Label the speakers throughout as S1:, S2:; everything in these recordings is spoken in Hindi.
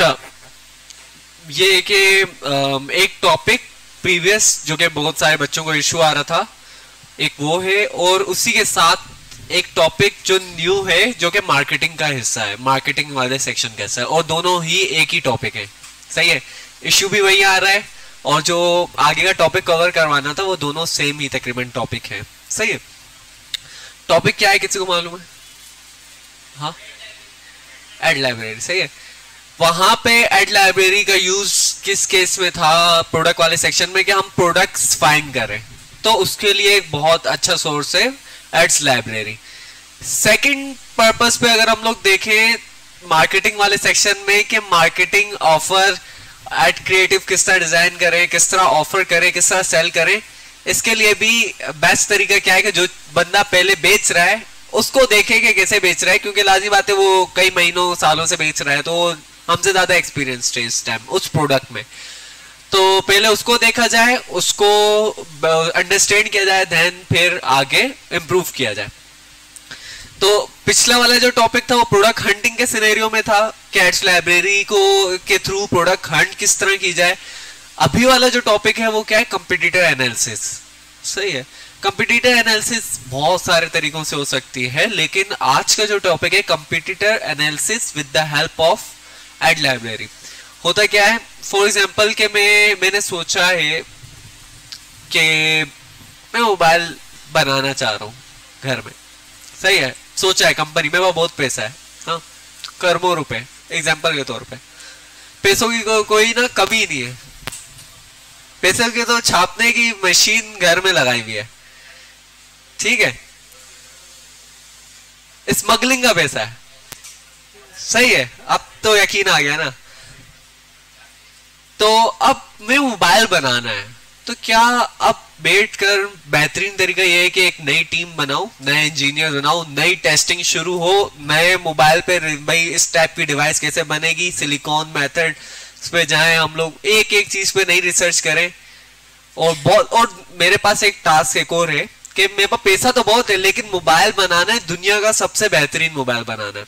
S1: अच्छा ये कि एक टॉपिक प्रीवियस जो कि बहुत सारे बच्चों को इशू आ रहा था, एक वो है और उसी के साथ एक टॉपिक जो न्यू है, जो कि मार्केटिंग का हिस्सा है मार्केटिंग वाले सेक्शन का हिस्सा है, और दोनों ही एक ही टॉपिक है। सही है? इश्यू भी वही आ रहा है, और जो आगे का टॉपिक कवर करवाना था, वो दोनों सेम ही तकरीबन टॉपिक है। सही है? टॉपिक क्या है, किसी को मालूम है? हाँ? एड लाइब्रेरी सही है? वहाँ पे एड लाइब्रेरी का यूज़ किस केस में था प्रोडक्ट वाले सेक्शन में कि हम प्रोडक्ट्स फाइंड करें। तो उसके लिए एक बहुत अच्छा सोर्स है एड्स लाइब्रेरी सेकंड पर्पस पे अगर हम लोग देखें मार्केटिंग वाले सेक्शन में कि मार्केटिंग ऑफ़र एड क्रिएटिव किस तरह डिज़ाइन करें, किस तरह ऑफ़र करें, किस तरह सेल करें, इसके लिए भी बेस्ट तरीका क्या है कि जो बंदा पहले बेच रहा है, उसको देखें कि कैसे बेच रहा है, क्योंकि लाजी बात है वो कई महीनों, सालों से बेच रहा है तो हमसे ज़्यादा एक्सपीरियंस है इस टाइम उस प्रोडक्ट में। तो पहले उसको देखा जाए, उसको अंडरस्टैंड किया जाए देन फिर आगे इंप्रूव किया जाए। तो पिछला वाला जो टॉपिक था, वो प्रोडक्ट हंटिंग के सिनेरियो में था कैट्स लाइब्रेरी को, के थ्रू प्रोडक्ट हंट किस तरह की जाए। अभी वाला जो टॉपिक है, वो क्या है? कंपिटिटर एनालिसिस सही है। कंपिटिटर एनालिसिस बहुत सारे तरीकों से हो सकती है, लेकिन आज का जो टॉपिक है competitor analysis with the help of ad library होता क्या है? फॉर एग्ज़ाम्पल के मैं मैंने सोचा है कि मैं मोबाइल बनाना चाह रहा हूँ घर में। सही है? सोचा है कंपनी में वो बहुत पैसा है। हाँ करोड़ों रुपए। एग्ज़ाम्पल के तौर पे। पैसों की को, कोई ना कमी नहीं है। पैसे के तो छापने की मशीन घर में लगाई हुई है। ठीक है? स्मगलिंग का पैसा है। सही है? अब तो यकीन आ गया ना। तो अब मैं मोबाइल बनाना है। तो क्या अब बैठ कर बेहतरीन तरीका यह है कि एक नई टीम बनाओ नए इंजीनियर बनाओ नई टेस्टिंग शुरू हो, नए मोबाइल पे भाई इस टाइप की डिवाइस कैसे बनेगी सिलिकॉन मेथड पे जाएँ हम लोग एक एक चीज़ पे नई रिसर्च करें। और बहुत, और मेरे पास एक टास्क एक और है कि मेरे पास पैसा तो बहुत है, लेकिन मोबाइल बनाना है, दुनिया का सबसे बेहतरीन मोबाइल बनाना है।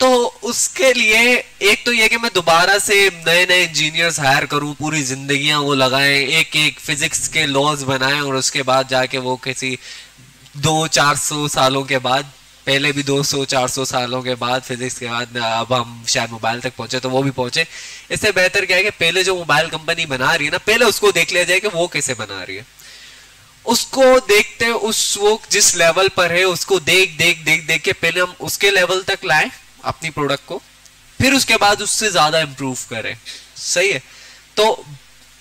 S1: तो उसके लिए एक तो ये कि मैं दोबारा से नए नए इंजीनियर्स हायर करूँ, पूरी जिंदगियाँ वो लगाएँ एक एक फिजिक्स के लॉज बनाएँ और उसके बाद जाके वो किसी दो चार सौ सालों के बाद, पहले भी 200 400 सालों के बाद फिजिक्स के बाद अब हम शायद मोबाइल तक पहुँचे तो वो भी पहुँचे। इससे बेहतर क्या है कि पहले जो मोबाइल कंपनी बना रही है ना, पहले उसको देख लिया जाए कि वो कैसे बना रही है। उसको देखते, उस वो जिस लेवल पर है, उसको देख देख देख देख के पहले हम उसके लेवल तक लाए अपनी प्रोडक्ट को, फिर उसके बाद उससे ज़्यादा इंप्रूव करें। सही है? तो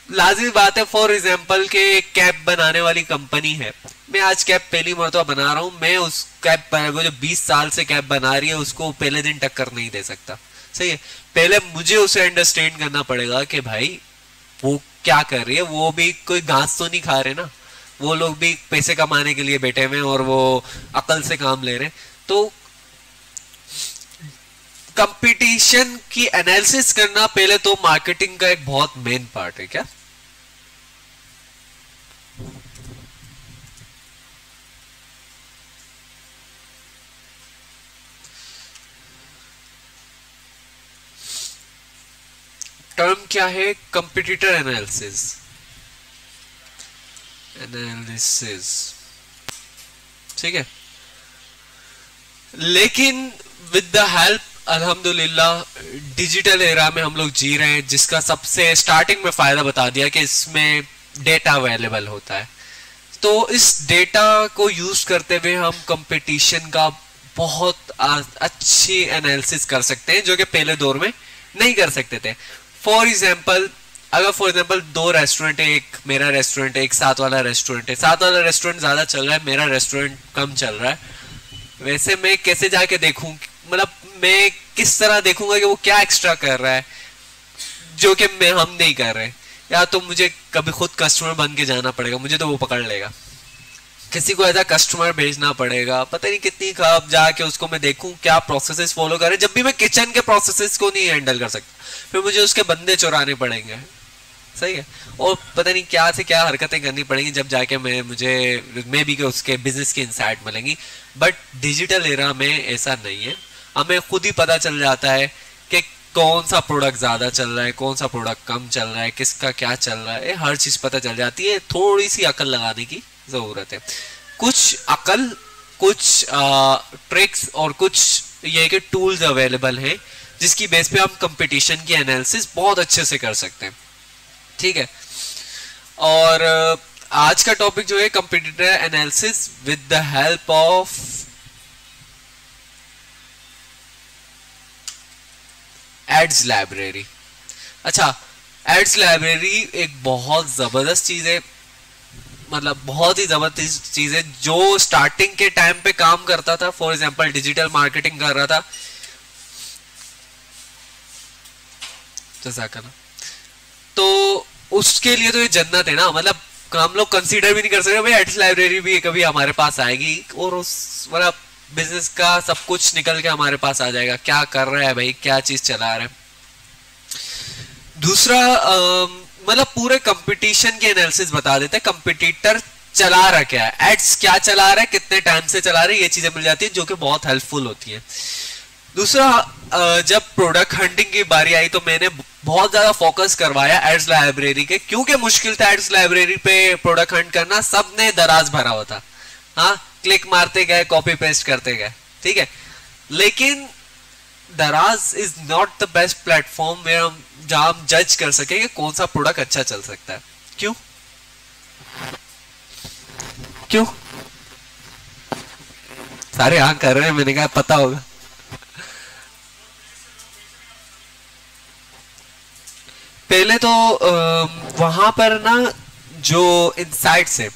S1: लाजिमी बात है फॉर एग्ज़ाम्पल के कैप बनाने वाली कंपनी है। मैं आज कैप पहली मरतबा बना रहा हूँ, मैं उस कैप वो जो 20 साल से कैप बना रही है, उसको पहले दिन टक्कर नहीं दे सकता। सही है? पहले मुझे उसे अंडरस्टैंड करना पड़ेगा कि भाई, वो क्या कर रही है? वो भी कोई घास तो नहीं खा रहे ना? वो लोग भी पैसे कमाने के लिए बैठे हुए और वो अकल से काम ले रहे हैं। तो कंपटीशन की एनालिसिस करना पहले तो मार्केटिंग का एक बहुत मेन पार्ट है, क्या? टर्म क्या है? कंपिटिटर एनालिसिस एनालिसिस ठीक है? लेकिन विद द हेल्प अल्हम्दुलिल्लाह, डिजिटल एरा में हम लोग जी रहे हैं, जिसका सबसे स्टार्टिंग में फ़ायदा बता दिया कि इसमें डेटा अवेलेबल होता है। तो इस डेटा को यूज़ करते हुए हम कंपटीशन का बहुत अच्छी एनालिसिस कर सकते हैं, जो कि पहले दौर में नहीं कर सकते थे। फॉर एग्ज़ाम्पल अगर फॉर एग्ज़ाम्पल दो रेस्टोरेंट है, एक मेरा रेस्टोरेंट है, एक साथ वाला रेस्टोरेंट है। साथ वाला रेस्टोरेंट ज़्यादा चल रहा है, मेरा रेस्टोरेंट कम चल रहा है। वैसे मैं कैसे जाके देखूँ मतलब मैं किस तरह देखूँगा कि वो क्या एक्स्ट्रा कर रहा है, जो कि मैं, हम नहीं कर रहे। या तो मुझे कभी खुद कस्टमर बन के जाना पड़ेगा, मुझे तो वो पकड़ लेगा। किसी को ऐसा कस्टमर भेजना पड़ेगा, पता नहीं कितनी कब जाके उसको मैं देखूँ क्या प्रोसेसेस फॉलो करे जब भी मैं किचन के प्रोसेसेस को नहीं हैंडल कर सकता, फिर मुझे उसके बंदे चुराने पड़ेंगे। सही है? और पता नहीं क्या से क्या हरकतें करनी पड़ेंगी जब जाके मैं, मुझे, मे भी उसके बिज़नेस की इंसाइट मिलेंगी। बट डिजिटल एरा में ऐसा नहीं है। हमें खुद ही पता चल जाता है कि कौन सा प्रोडक्ट ज़्यादा चल रहा है, कौन सा प्रोडक्ट कम चल रहा है, किसका क्या चल रहा है, हर चीज़ पता चल जाती है। थोड़ी सी अकल लगाने की ज़रूरत है। कुछ अकल, कुछ ट्रिक्स और कुछ ये के टूल्स अवेलेबल हैं, जिसकी बेस पे हम कंपटीशन की एनालिसिस बहुत अच्छे से कर सकते हैं। ठीक है? और आज का टॉपिक जो है competitor analysis with the help of ads library. अच्छा एड्स लाइब्रेरी एक बहुत ज़बरदस्त चीज़ है मतलब बहुत ही ज़बरदस्त चीज़ है, जो स्टार्टिंग के टाइम पे काम करता था फॉर एग्जांपल डिजिटल मार्केटिंग कर रहा था। तो उसके लिए तो ये जन्नत है ना मतलब हम लोग कंसीडर भी नहीं कर सकते, भाई, एड्स लाइब्रेरी भी कभी हमारे पास आएगी, और उस मतलब बिज़नेस का सब कुछ निकल के हमारे पास आ जाएगा। क्या कर रहा है भाई? क्या चीज़ चला रहा है? दूसरा मतलब पूरे कंपटीशन के एनालिसिस बता देते हैं। कंपिटिटर चला रहा क्या है? एड्स क्या चला रहा है? कितने टाइम से चला रहे ये चीज़ें मिल जाती है जो कि बहुत हेल्पफुल होती है। दूसरा जब प्रोडक्ट हंटिंग की बारी आई तो मैंने बहुत ज़्यादा फोकस करवाया एड्स लाइब्रेरी के, क्योंकि मुश्किल था एड्स लाइब्रेरी पे प्रोडक्ट हंट करना। सबने दराज भरा था। हाँ? क्लिक मारते गए कॉपी पेस्ट करते गए, ठीक है? लेकिन Daraz is not the best platform में हम, जहाँ हम जज कर सके कि कौन सा प्रोडक्ट अच्छा चल सकता है। क्यों? क्यों? सारे हाँ कर रहे हैं, मैंने कहा पता होगा। पहले तो वहाँ पर ना जो इंसाइट्स है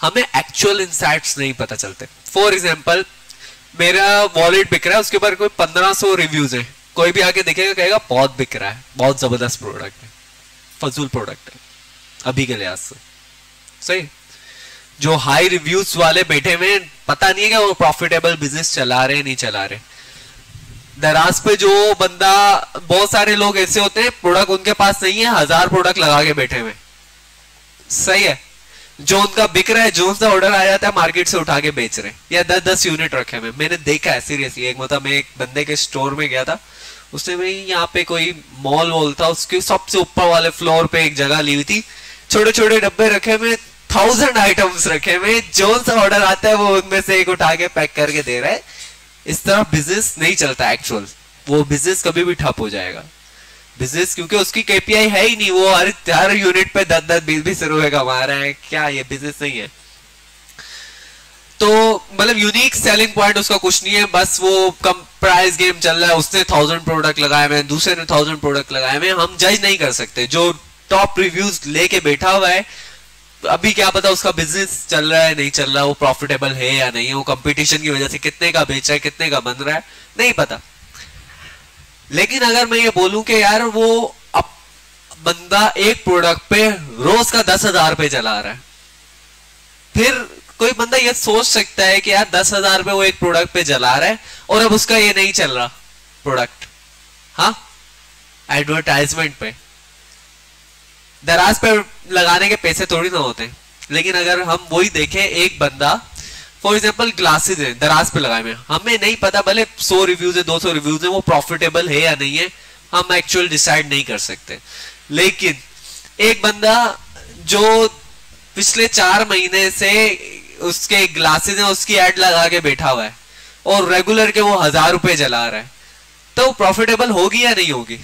S1: हमें एक्चुअल इंसाइट्स नहीं पता चलते। फॉर एग्ज़ाम्पल मेरा वॉलेट बिक रहा है, उसके ऊपर कोई पंद्रह सौ रिव्यूज़ है। कोई भी आके देखेगा, कहेगा, बहुत बिक रहा है, बहुत ज़बरदस्त प्रोडक्ट है, फजूल प्रोडक्ट है, अभी के लिहाज से। सही? जो हाई रिव्यूज़ वाले बैठे हुए पता नहीं है कि वो प्रॉफिटेबल बिज़नेस चला रहे नहीं चला रहे। दराज पे जो बंदा, बहुत सारे लोग ऐसे होते हैं प्रोडक्ट उनके पास नहीं है, हज़ार प्रोडक्ट लगा के बैठे हुए सही है? जो उनका बिक रहा है जो उनका ऑर्डर आ जाता है मार्केट से उठा के बेच रहे हैं। या दस दस यूनिट रखे हुए मैंने देखा है सीरियसली एक मतलब मैं एक बंदे के स्टोर में गया था। उसने भाई यहाँ पे कोई मॉल वॉल था, उसके सबसे ऊपर वाले फ्लोर पे एक जगह ली हुई थी। छोटे छोटे डब्बे रखे हुए थाउज़ेंड आइटम्स रखे हुए जो सा ऑर्डर आता है, वो उनमें से एक उठा के पैक करके दे रहा है। इस तरह बिज़नेस नहीं चलता एक्चुअल वो बिज़नेस कभी भी ठप हो जाएगा। बिज़नेस क्योंकि उसकी केपीआई है ही नहीं, वो हर हर यूनिट पे दस दस बीस बीस रुपए कमा रहा है। क्या ये बिज़नेस नहीं है? तो मतलब यूनिक सेलिंग पॉइंट उसका कुछ नहीं है, बस वो कम प्राइस गेम चल रहा है। उसने थाउज़ेंड प्रोडक्ट लगाए हुए दूसरे ने थाउज़ेंड प्रोडक्ट लगाए हुए हम जज नहीं कर सकते। जो टॉप रिव्यूज़ लेके बैठा हुआ है, अभी क्या पता उसका बिज़नेस चल रहा है, नहीं चल रहा, वो प्रॉफिटेबल है या नहीं वो कंपटीशन की वजह से कितने का बेच रहा है, कितने का बन रहा है, नहीं पता। लेकिन अगर मैं ये बोलूँ कि यार वो अब बंदा एक प्रोडक्ट पे रोज का दस हज़ार पे चला रहा है। फिर कोई बंदा ये सोच सकता है कि यार दस हज़ार रुपये वो एक प्रोडक्ट पे चला रहा है और अब उसका ये नहीं चल रहा प्रोडक्ट हाँ? एडवर्टाइजमेंट पे। दराज पे लगाने के पैसे थोड़ी ना होते। लेकिन अगर हम वही देखें, एक बंदा फॉर एग्ज़ाम्पल ग्लासेस है, दराज पे लगाए हुए हमें नहीं पता, भले सौ रिव्यूज़ है, दो सौ रिव्यूज़ है, वो प्रॉफिटेबल है या नहीं है, हम एक्चुअल डिसाइड नहीं कर सकते। लेकिन, एक बंदा जो पिछले चार महीने से उसके ग्लासेस है, उसकी एड लगा के बैठा हुआ है, और रेगुलर के वो हज़ार रुपए जला रहा है तो प्रॉफिटेबल होगी या नहीं होगी?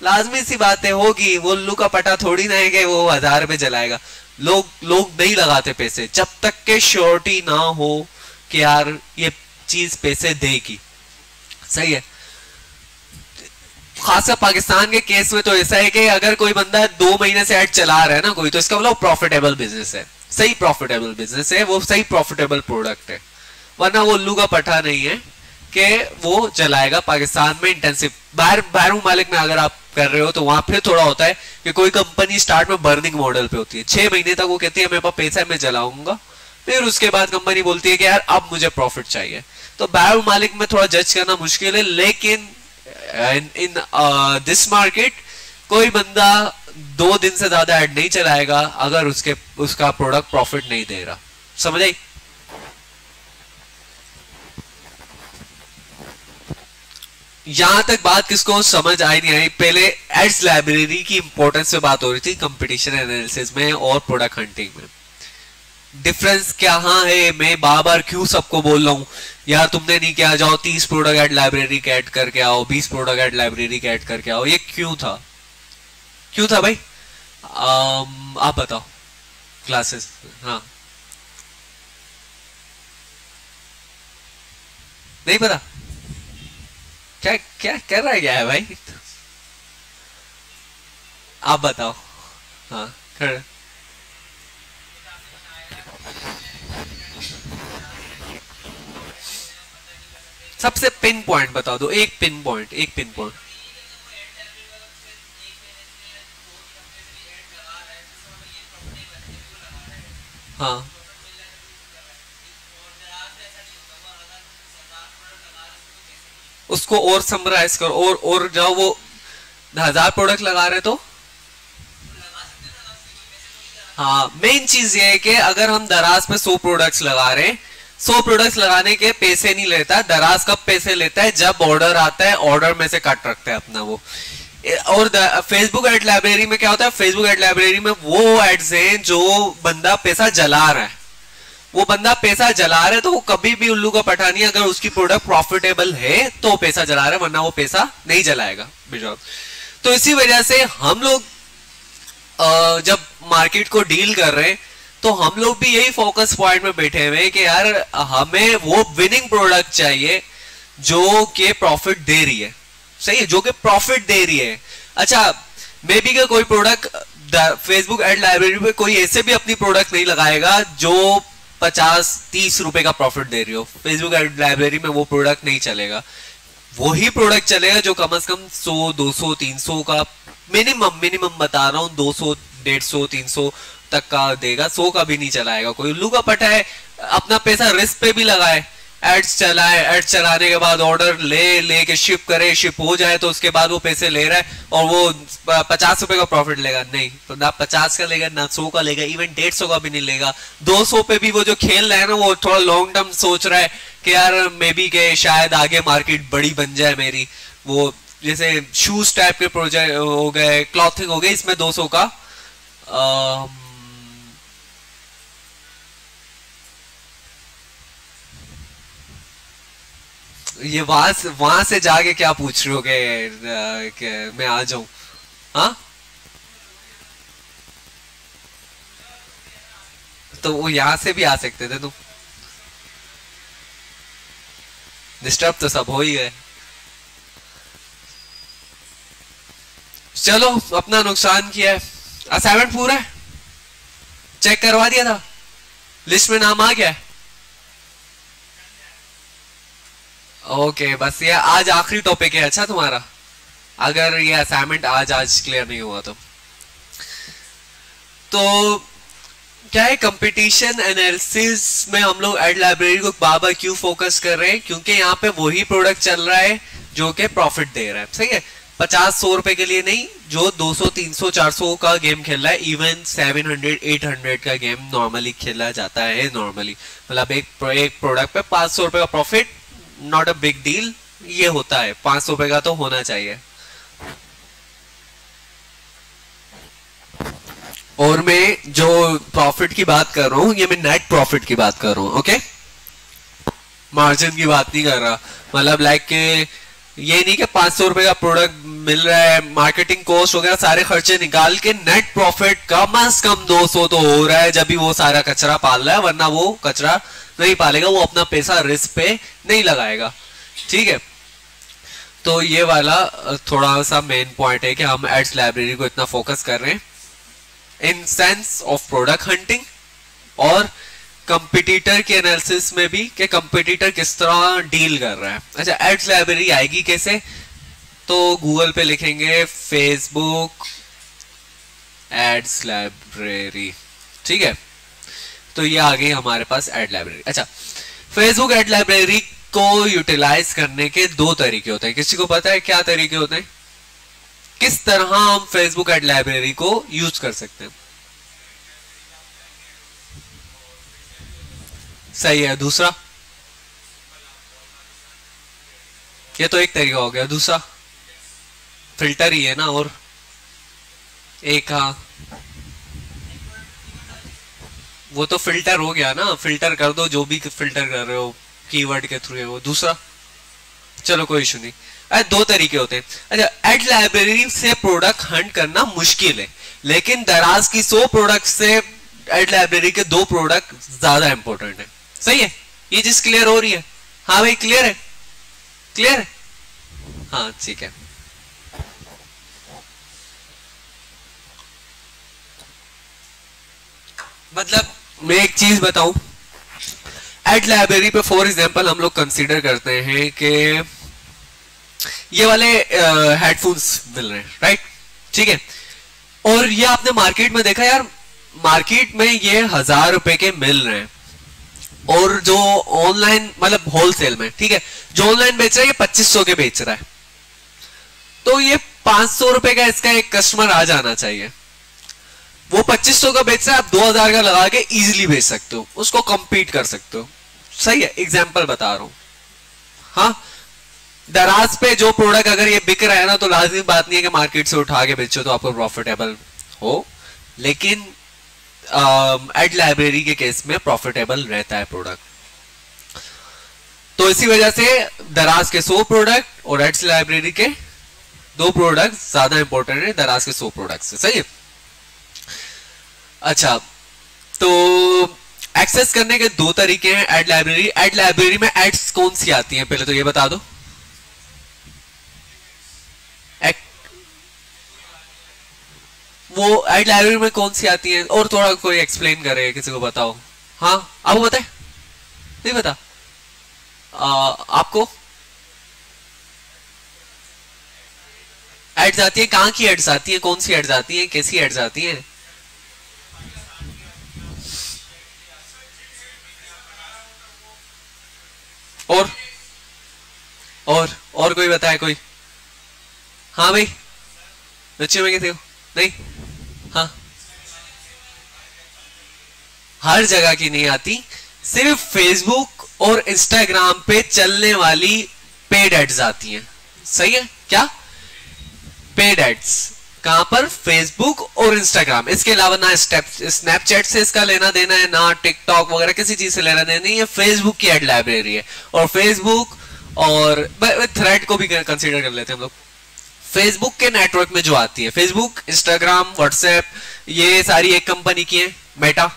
S1: लाजमी सी बात है, होगी। वो उल्लू का पटा थोड़ी ना है कि वो हज़ार रुपए जलाएगा। लोग लोग नहीं लगाते पैसे। जब तक के श्योरिटी ना हो कि यार ये चीज़ पैसे देगी। सही है? खासकर पाकिस्तान के केस में तो ऐसा है कि अगर कोई बंदा दो महीने से एड चला रहा है ना कोई तो इसका मतलब प्रॉफिटेबल बिज़नेस है। सही प्रॉफिटेबल बिज़नेस है, वो सही प्रॉफिटेबल प्रोडक्ट है। वरना वो उल्लू का पठा नहीं है। कि वो चलाएगा पाकिस्तान में इंटेंसिव बाहर बाहर ममालिक में अगर आप कर रहे हो तो वहाँ फिर थोड़ा होता है कि कोई कंपनी स्टार्ट में बर्निंग मॉडल पे होती है। छह महीने तक वो कहती है मेरे पास पैसा मैं चलाऊँगा फिर उसके बाद कंपनी बोलती है कि, यार, अब मुझे प्रॉफिट चाहिए। तो बाहर मालिक, में थोड़ा जज करना मुश्किल है, लेकिन इन दिस मार्केट कोई बंदा दो दिन से ज़्यादा एड नहीं चलाएगा अगर उसके, उसका प्रोडक्ट प्रॉफिट नहीं दे रहा। समझ? आई यहाँ तक बात किसको समझ आई नहीं आई पहले एड्स लाइब्रेरी की इंपॉर्टेंस पे बात हो रही थी कंपटीशन एनालिसिस में और प्रोडक्ट हंटिंग में। डिफरेंस क्या हाँ है? मैं बार बार क्यों सबको बोल रहा हूँ? यार तुमने नहीं किया जाओ तीस प्रोडक्ट एड लाइब्रेरी के ऐड करके आओ बीस प्रोडक्ट एड लाइब्रेरी के ऐड करके आओ। ये क्यों था? क्यों था भाई? आम, आप बताओ। क्लासेस हाँ। नहीं पता। क्या क्या कर रहा है है भाई? आप बताओ। हाँ खड़े। सबसे पिन पॉइंट बता दो। एक पिन पॉइंट एक पिन पॉइंट हाँ। उसको और समराइज करो, और और जाओ वो हज़ार प्रोडक्ट लगा रहे तो? हाँ मेन चीज़ ये है कि अगर हम दराज पे सौ प्रोडक्ट्स लगा रहे हैं, सौ प्रोडक्ट्स लगाने के पैसे नहीं लेता, दराज कब पैसे लेता है? जब ऑर्डर आता है ऑर्डर में से कट रखता है अपना वो। और फेसबुक एड लाइब्रेरी में क्या होता है? फेसबुक एड लाइब्रेरी में वो एड्स हैं जो बंदा पैसा जला रहा है। वो बंदा पैसा जला रहा है तो वो कभी भी उल्लू का पठानी अगर उसकी प्रोडक्ट प्रॉफिटेबल है तो पैसा जला रहा है, वरना वो पैसा नहीं जलाएगा तो इसी वजह से हम लोग जब मार्केट को डील कर रहे हैं तो हम लोग भी यही फोकस पॉइंट में बैठे हुए हैं कि यार, हमें वो विनिंग प्रोडक्ट चाहिए, जो के प्रॉफिट दे रही है। सही है? जो कि प्रॉफिट दे रही है। अच्छा मे बी का कोई प्रोडक्ट फेसबुक एड लाइब्रेरी पे कोई ऐसे भी अपनी प्रोडक्ट नहीं लगाएगा, जो पचास, तीस रुपए का प्रॉफिट दे रही हो। फेसबुक एड लाइब्रेरी में वो प्रोडक्ट नहीं चलेगा। वही प्रोडक्ट चलेगा जो कम से कम सौ, दो सौ, तीन सौ का मिनिमम मिनिमम बता रहा हूँ, दो सौ, डेढ़ सौ, तीन सौ तक का देगा। सौ का भी नहीं चलाएगा कोई। उल्लू का पटा है अपना पैसा रिस्क पे भी लगाए। एड्स चलाए एड्स चलाने के बाद ऑर्डर ले लेके शिप करे शिप हो जाए तो उसके बाद वो पैसे ले रहा है और वो पचास रुपए का प्रॉफिट लेगा। नहीं तो ना पचास का लेगा ना सौ का लेगा इवन डेढ़ सौ का भी नहीं लेगा। दो सौ पे भी वो जो खेल रहा है ना वो थोड़ा लॉन्ग टर्म सोच रहा है कि यार मे बी के शायद आगे मार्केट बड़ी बन जाए मेरी। वो जैसे शूज़ टाइप के प्रोजेक्ट हो गए क्लॉथिंग हो गए इसमें 200 का आ, ये वहाँ से वहाँ से जाके क्या पूछ रहे हो के, मैं आ जाऊँ? हाँ? तो वो यहाँ से भी आ सकते थे तुम। डिस्टर्ब तो सब हो ही गए। चलो अपना नुकसान किया है। असाइनमेंट पूरा है? चेक करवा दिया था? लिस्ट में नाम आ गया है? ओके बस ये आज आखिरी टॉपिक है। अच्छा तुम्हारा? अगर ये असाइनमेंट आज आज क्लियर नहीं हुआ तो। तो क्या है कंपटीशन एनालिसिस में हम लोग एड लाइब्रेरी को बाबा क्यों फोकस कर रहे हैं? क्योंकि यहाँ पे वही प्रोडक्ट चल रहा है जो कि प्रॉफिट दे रहा है। सही है? पचास सौ रुपए के लिए नहीं, जो 200 300 400 का गेम खेल रहा है इवन 700 800 का गेम नॉर्मली खेला जाता है नॉर्मली मतलब एक एक प्रोडक्ट पे पाँच सौ रुपए का profit not a big deal ये होता है। पाँच रुपए का तो होना चाहिए। और मैं जो प्रॉफिट की बात कर रहा हूँ, ये मैं नेट प्रॉफिट की बात कर रहा हूँ ओके मार्जिन की बात नहीं कर रहा। मतलब लाइक के ये नहीं कि पाँच सौ रुपए का प्रोडक्ट मिल रहा है मार्केटिंग कॉस्ट वगैरह सारे खर्चे निकाल के नेट प्रॉफिट कम अज कम 200 तो हो रहा है, जब भी वो सारा कचरा पाल रहा है, वरना वो कचरा नहीं पालेगा, वो अपना पैसा रिस्क पे नहीं लगाएगा। ठीक है? तो ये वाला थोड़ा सा मेन पॉइंट है कि हम एड्स लाइब्रेरी को इतना फोकस कर रहे हैं। In sense of product hunting और कंपिटिटर के एनालिसिस में भी कि कंपिटिटर किस तरह डील कर रहा है। अच्छा एड्स लाइब्रेरी आएगी कैसे? तो गूगल पे लिखेंगे फेसबुक एड्स लाइब्रेरी ठीक है? तो ये आ गई हमारे पास एड लाइब्रेरी अच्छा फेसबुक एड लाइब्रेरी को यूटिलाइज करने के दो तरीके होते हैं। किसी को पता है क्या तरीके होते हैं? किस तरह हम फेसबुक एड लाइब्रेरी को यूज़ कर सकते हैं? सही है, दूसरा? ये तो एक तरीका हो गया, दूसरा? फ़िल्टर ही है ना, और एक हाँ। वो तो फ़िल्टर हो गया ना फ़िल्टर कर दो, जो भी फ़िल्टर कर रहे हो कीवर्ड के थ्रू वो। दूसरा? चलो, कोई इशू नहीं। अरे, दो तरीके होते हैं। अच्छा एड लाइब्रेरी से प्रोडक्ट हंट करना मुश्किल है, लेकिन दराज की सौ प्रोडक्ट से एड लाइब्रेरी के दो प्रोडक्ट ज़्यादा इंपॉर्टेंट है। सही है? ये चीज़ क्लियर हो रही है? हाँ भाई क्लियर है? क्लियर है? हाँ ठीक है। मतलब मैं एक चीज़ बताऊँ। एड लाइब्रेरी पे फॉर एग्जांपल हम लोग कंसीडर करते हैं कि ये वाले हेडफोन्स uh, मिल रहे हैं राइट ठीक है? और ये आपने मार्केट में देखा यार मार्केट में ये हज़ार रुपए के मिल रहे हैं। और जो ऑनलाइन मतलब होलसेल में ठीक है? जो ऑनलाइन बेच रहा है ये पच्चीस सौ के बेच रहा है। तो ये पाँच सौ रुपए का इसका एक कस्टमर आ जाना चाहिए। वो पच्चीस सौ का बेच है, आप दो हज़ार का लगा के इजिली बेच सकते हो। उसको कंपीट कर सकते हो। सही है एग्ज़ाम्पल बता रहा हूँ। हाँ दराज पे जो प्रोडक्ट अगर ये बिक रहा है ना तो लाजमी बात नहीं है कि मार्केट से उठा के बेचो तो आपको प्रॉफिटेबल हो। लेकिन एड लाइब्रेरी के केस में प्रॉफिटेबल रहता है प्रोडक्ट तो इसी वजह से दराज के सो प्रोडक्ट और एड्स लाइब्रेरी के दो प्रोडक्ट ज़्यादा इंपॉर्टेंट है दराज के सो प्रोडक्ट से। सही है? अच्छा तो एक्सेस करने के दो तरीके हैं एड लाइब्रेरी एड लाइब्रेरी में एड्स कौन सी आती हैं? पहले तो ये बता दो। वो एड लाइब्रेरी में कौन सी आती है? और थोड़ा कोई एक्सप्लेन करे किसी को बताओ। हाँ आपको बताए नहीं बता आ, आपको? एड्स आती है? कहाँ की एड्स आती है? कौन सी एड्स आती है? कैसी एड्स आती है? और और और कोई बताए कोई? हाँ भाई। बच्चे में कैसे हो? नहीं? हाँ। हर जगह की नहीं आती, सिर्फ़ फेसबुक और इंस्टाग्राम पे चलने वाली पेड एड्स आती हैं। सही है? क्या? पेड एड्स कहाँ पर? फेसबुक और इंस्टाग्राम इसके अलावा ना स्नैपचैट से इसका लेना देना है, ना टिकटॉक वगैरह किसी चीज़ से लेना देना नहीं है फेसबुक की एड लाइब्रेरी है। और फेसबुक और थ्रेड को भी कंसिडर कर लेते हैं हम लोग। फेसबुक के नेटवर्क में जो आती है फेसबुक इंस्टाग्राम व्हाट्सएप ये सारी एक कंपनी की है मेटा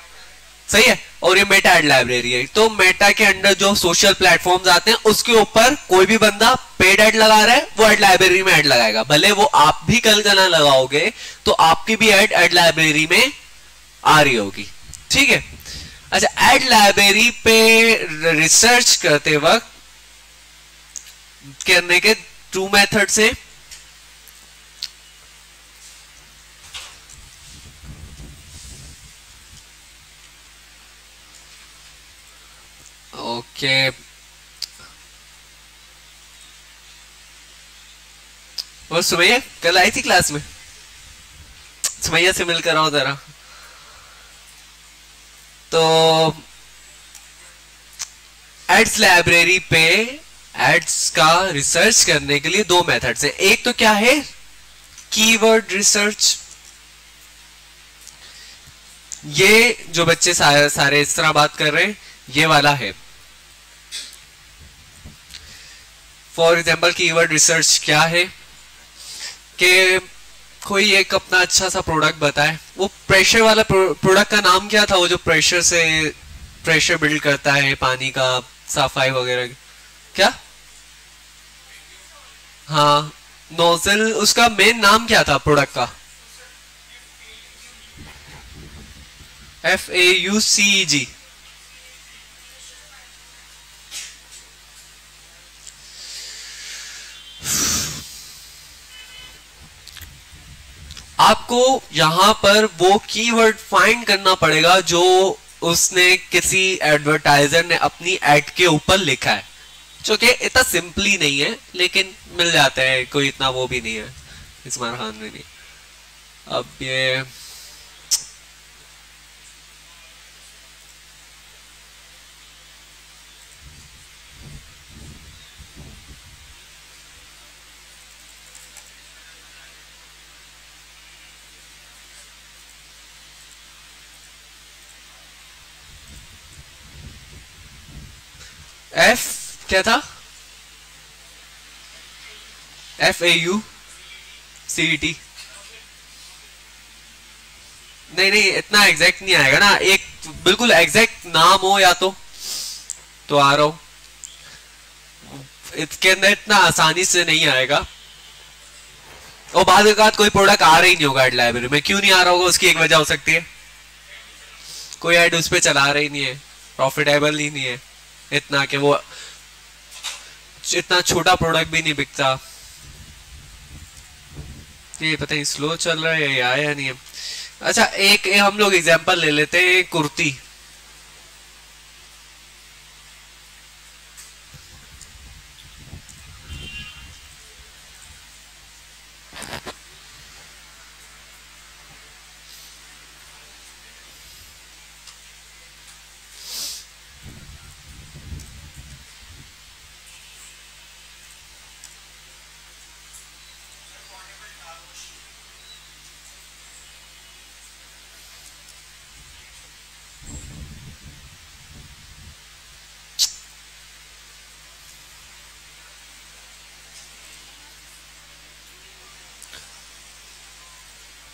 S1: सही है? और ये मेटा एड लाइब्रेरी है। तो मेटा के अंडर जो सोशल प्लेटफॉर्म्स आते हैं, उसके ऊपर कोई भी बंदा पेड एड लगा रहा है, वो एड लाइब्रेरी में एड लगाएगा। भले वो आप भी कल का ना लगाओगे तो आपकी भी एड एड लाइब्रेरी में आ रही होगी। ठीक है? अच्छा एड लाइब्रेरी पे रिसर्च करते वक्त, करने के टू मेथड से ओके और सुमैया, कल आई थी क्लास में? सुमैया से मिलकर आओ जरा। तो एड्स लाइब्रेरी पे एड्स का रिसर्च करने के लिए दो मेथड्स है। एक तो क्या है? कीवर्ड रिसर्च ये जो बच्चे सारे इस तरह बात कर रहे हैं, ये वाला है। फॉर एग्ज़ाम्पल कीवर्ड रिसर्च क्या है? कि कोई एक अपना अच्छा सा प्रोडक्ट बताए। वो प्रेशर वाला प्रोडक्ट का नाम क्या था? वो जो प्रेशर से प्रेशर बिल्ड करता है, पानी का, सफ़ाई वगैरह। क्या? हाँ नोजल उसका मेन नाम क्या था प्रोडक्ट का? एफ़ ए यू सी जी आपको यहाँ पर वो कीवर्ड फाइंड करना पड़ेगा जो उसने किसी एडवर्टाइजर ने अपनी एड के ऊपर लिखा है, जो कि इतना सिंपली नहीं है, लेकिन मिल जाता है, कोई इतना वो भी नहीं है इसमान खान भी। नहीं अब ये एफ़ क्या था? F A U C T नहीं नहीं, इतना एग्जैक्ट नहीं आएगा ना। एक बिल्कुल एग्जैक्ट नाम हो या तो तो आ रहा हूँ। इसके अंदर इतना आसानी से नहीं आएगा। और बाद बाद कोई प्रोडक्ट आ रही नहीं होगा एड लाइब्रेरी में। क्यों नहीं आ रहा होगा? उसकी एक वजह हो सकती है। कोई एड उस पर चला रही नहीं है। प्रॉफिटेबल ही नहीं है। इतना कि वो इतना छोटा प्रोडक्ट भी नहीं बिकता। ये पता नहीं स्लो चल रहा है या आया नहीं है। अच्छा एक हम लोग एग्जांपल ले लेते हैं, कुर्ती।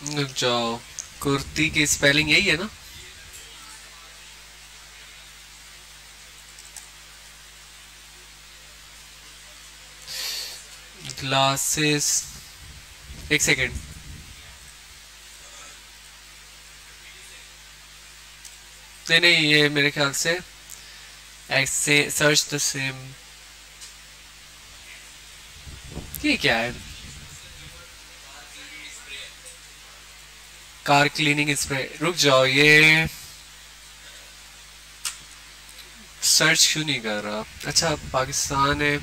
S1: जाओ। कुर्ती की स्पेलिंग यही है ना? ग्लासेस एक सेकेंड नहीं नहीं, ये मेरे ख्याल से ऐसे सर्च द सेम ये क्या है? कार क्लीनिंग स्प्रे रुक जाओ, ये सर्च क्यों नहीं कर रहा? अच्छा पाकिस्तान है।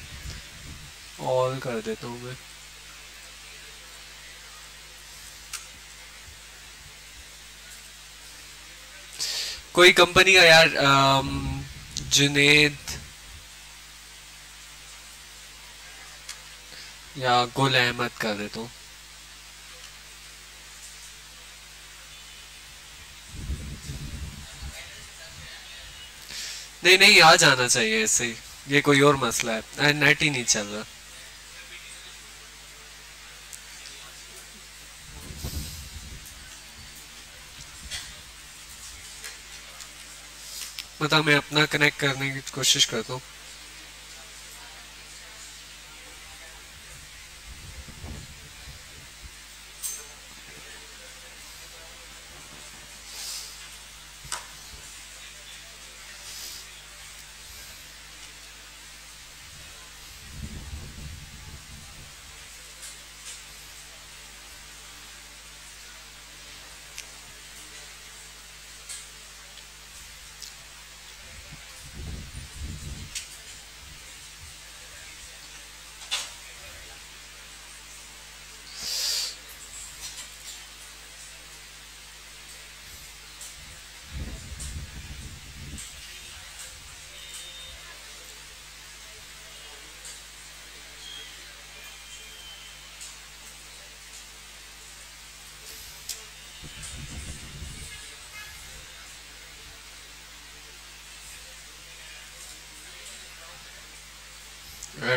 S1: ऑल कर देता हूँ मैं। कोई कंपनी का यार जुनेद या गुल अहमद कर देता हूँ। नहीं नहीं, आ जाना चाहिए ऐसे ही। ये कोई और मसला है। नेट ही नहीं चल रहा। मतलब मैं अपना कनेक्ट करने की कोशिश करता हूँ।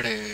S1: अरे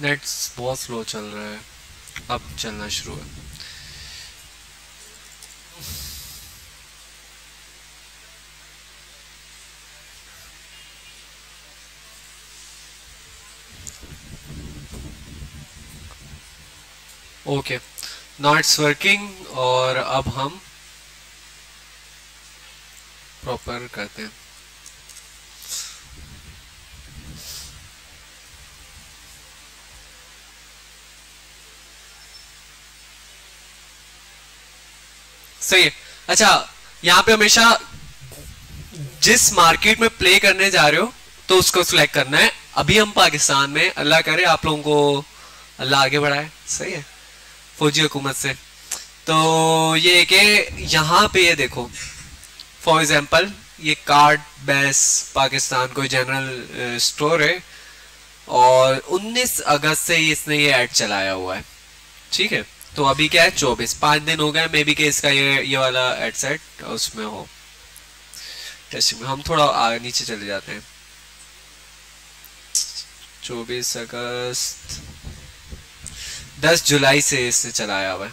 S1: नेट बहुत स्लो चल रहा है। अब चलना शुरू है। ओके नॉट्स वर्किंग और अब हम प्रॉपर करते हैं। सही है। अच्छा यहाँ पे हमेशा जिस मार्केट में प्ले करने जा रहे हो तो उसको सिलेक्ट करना है। अभी हम पाकिस्तान में, अल्लाह करे, आप लोगों को अल्लाह आगे बढ़ाए। सही है, फौजी हुकूमत से। तो ये कि यहाँ पे ये देखो फॉर एग्जांपल ये कार्ड बेस पाकिस्तान कोई जनरल स्टोर है, और 19 अगस्त से इसने ये ऐड चलाया हुआ है। ठीक है? तो अभी क्या है, चौबीस। पाँच दिन हो गए मे बी के इसका ये ये वाला एड सेट उसमें हो। टेस्टिंग में हम थोड़ा आगे नीचे चले जाते हैं। चौबीस अगस्त। दस जुलाई से इसने चलाया हुआ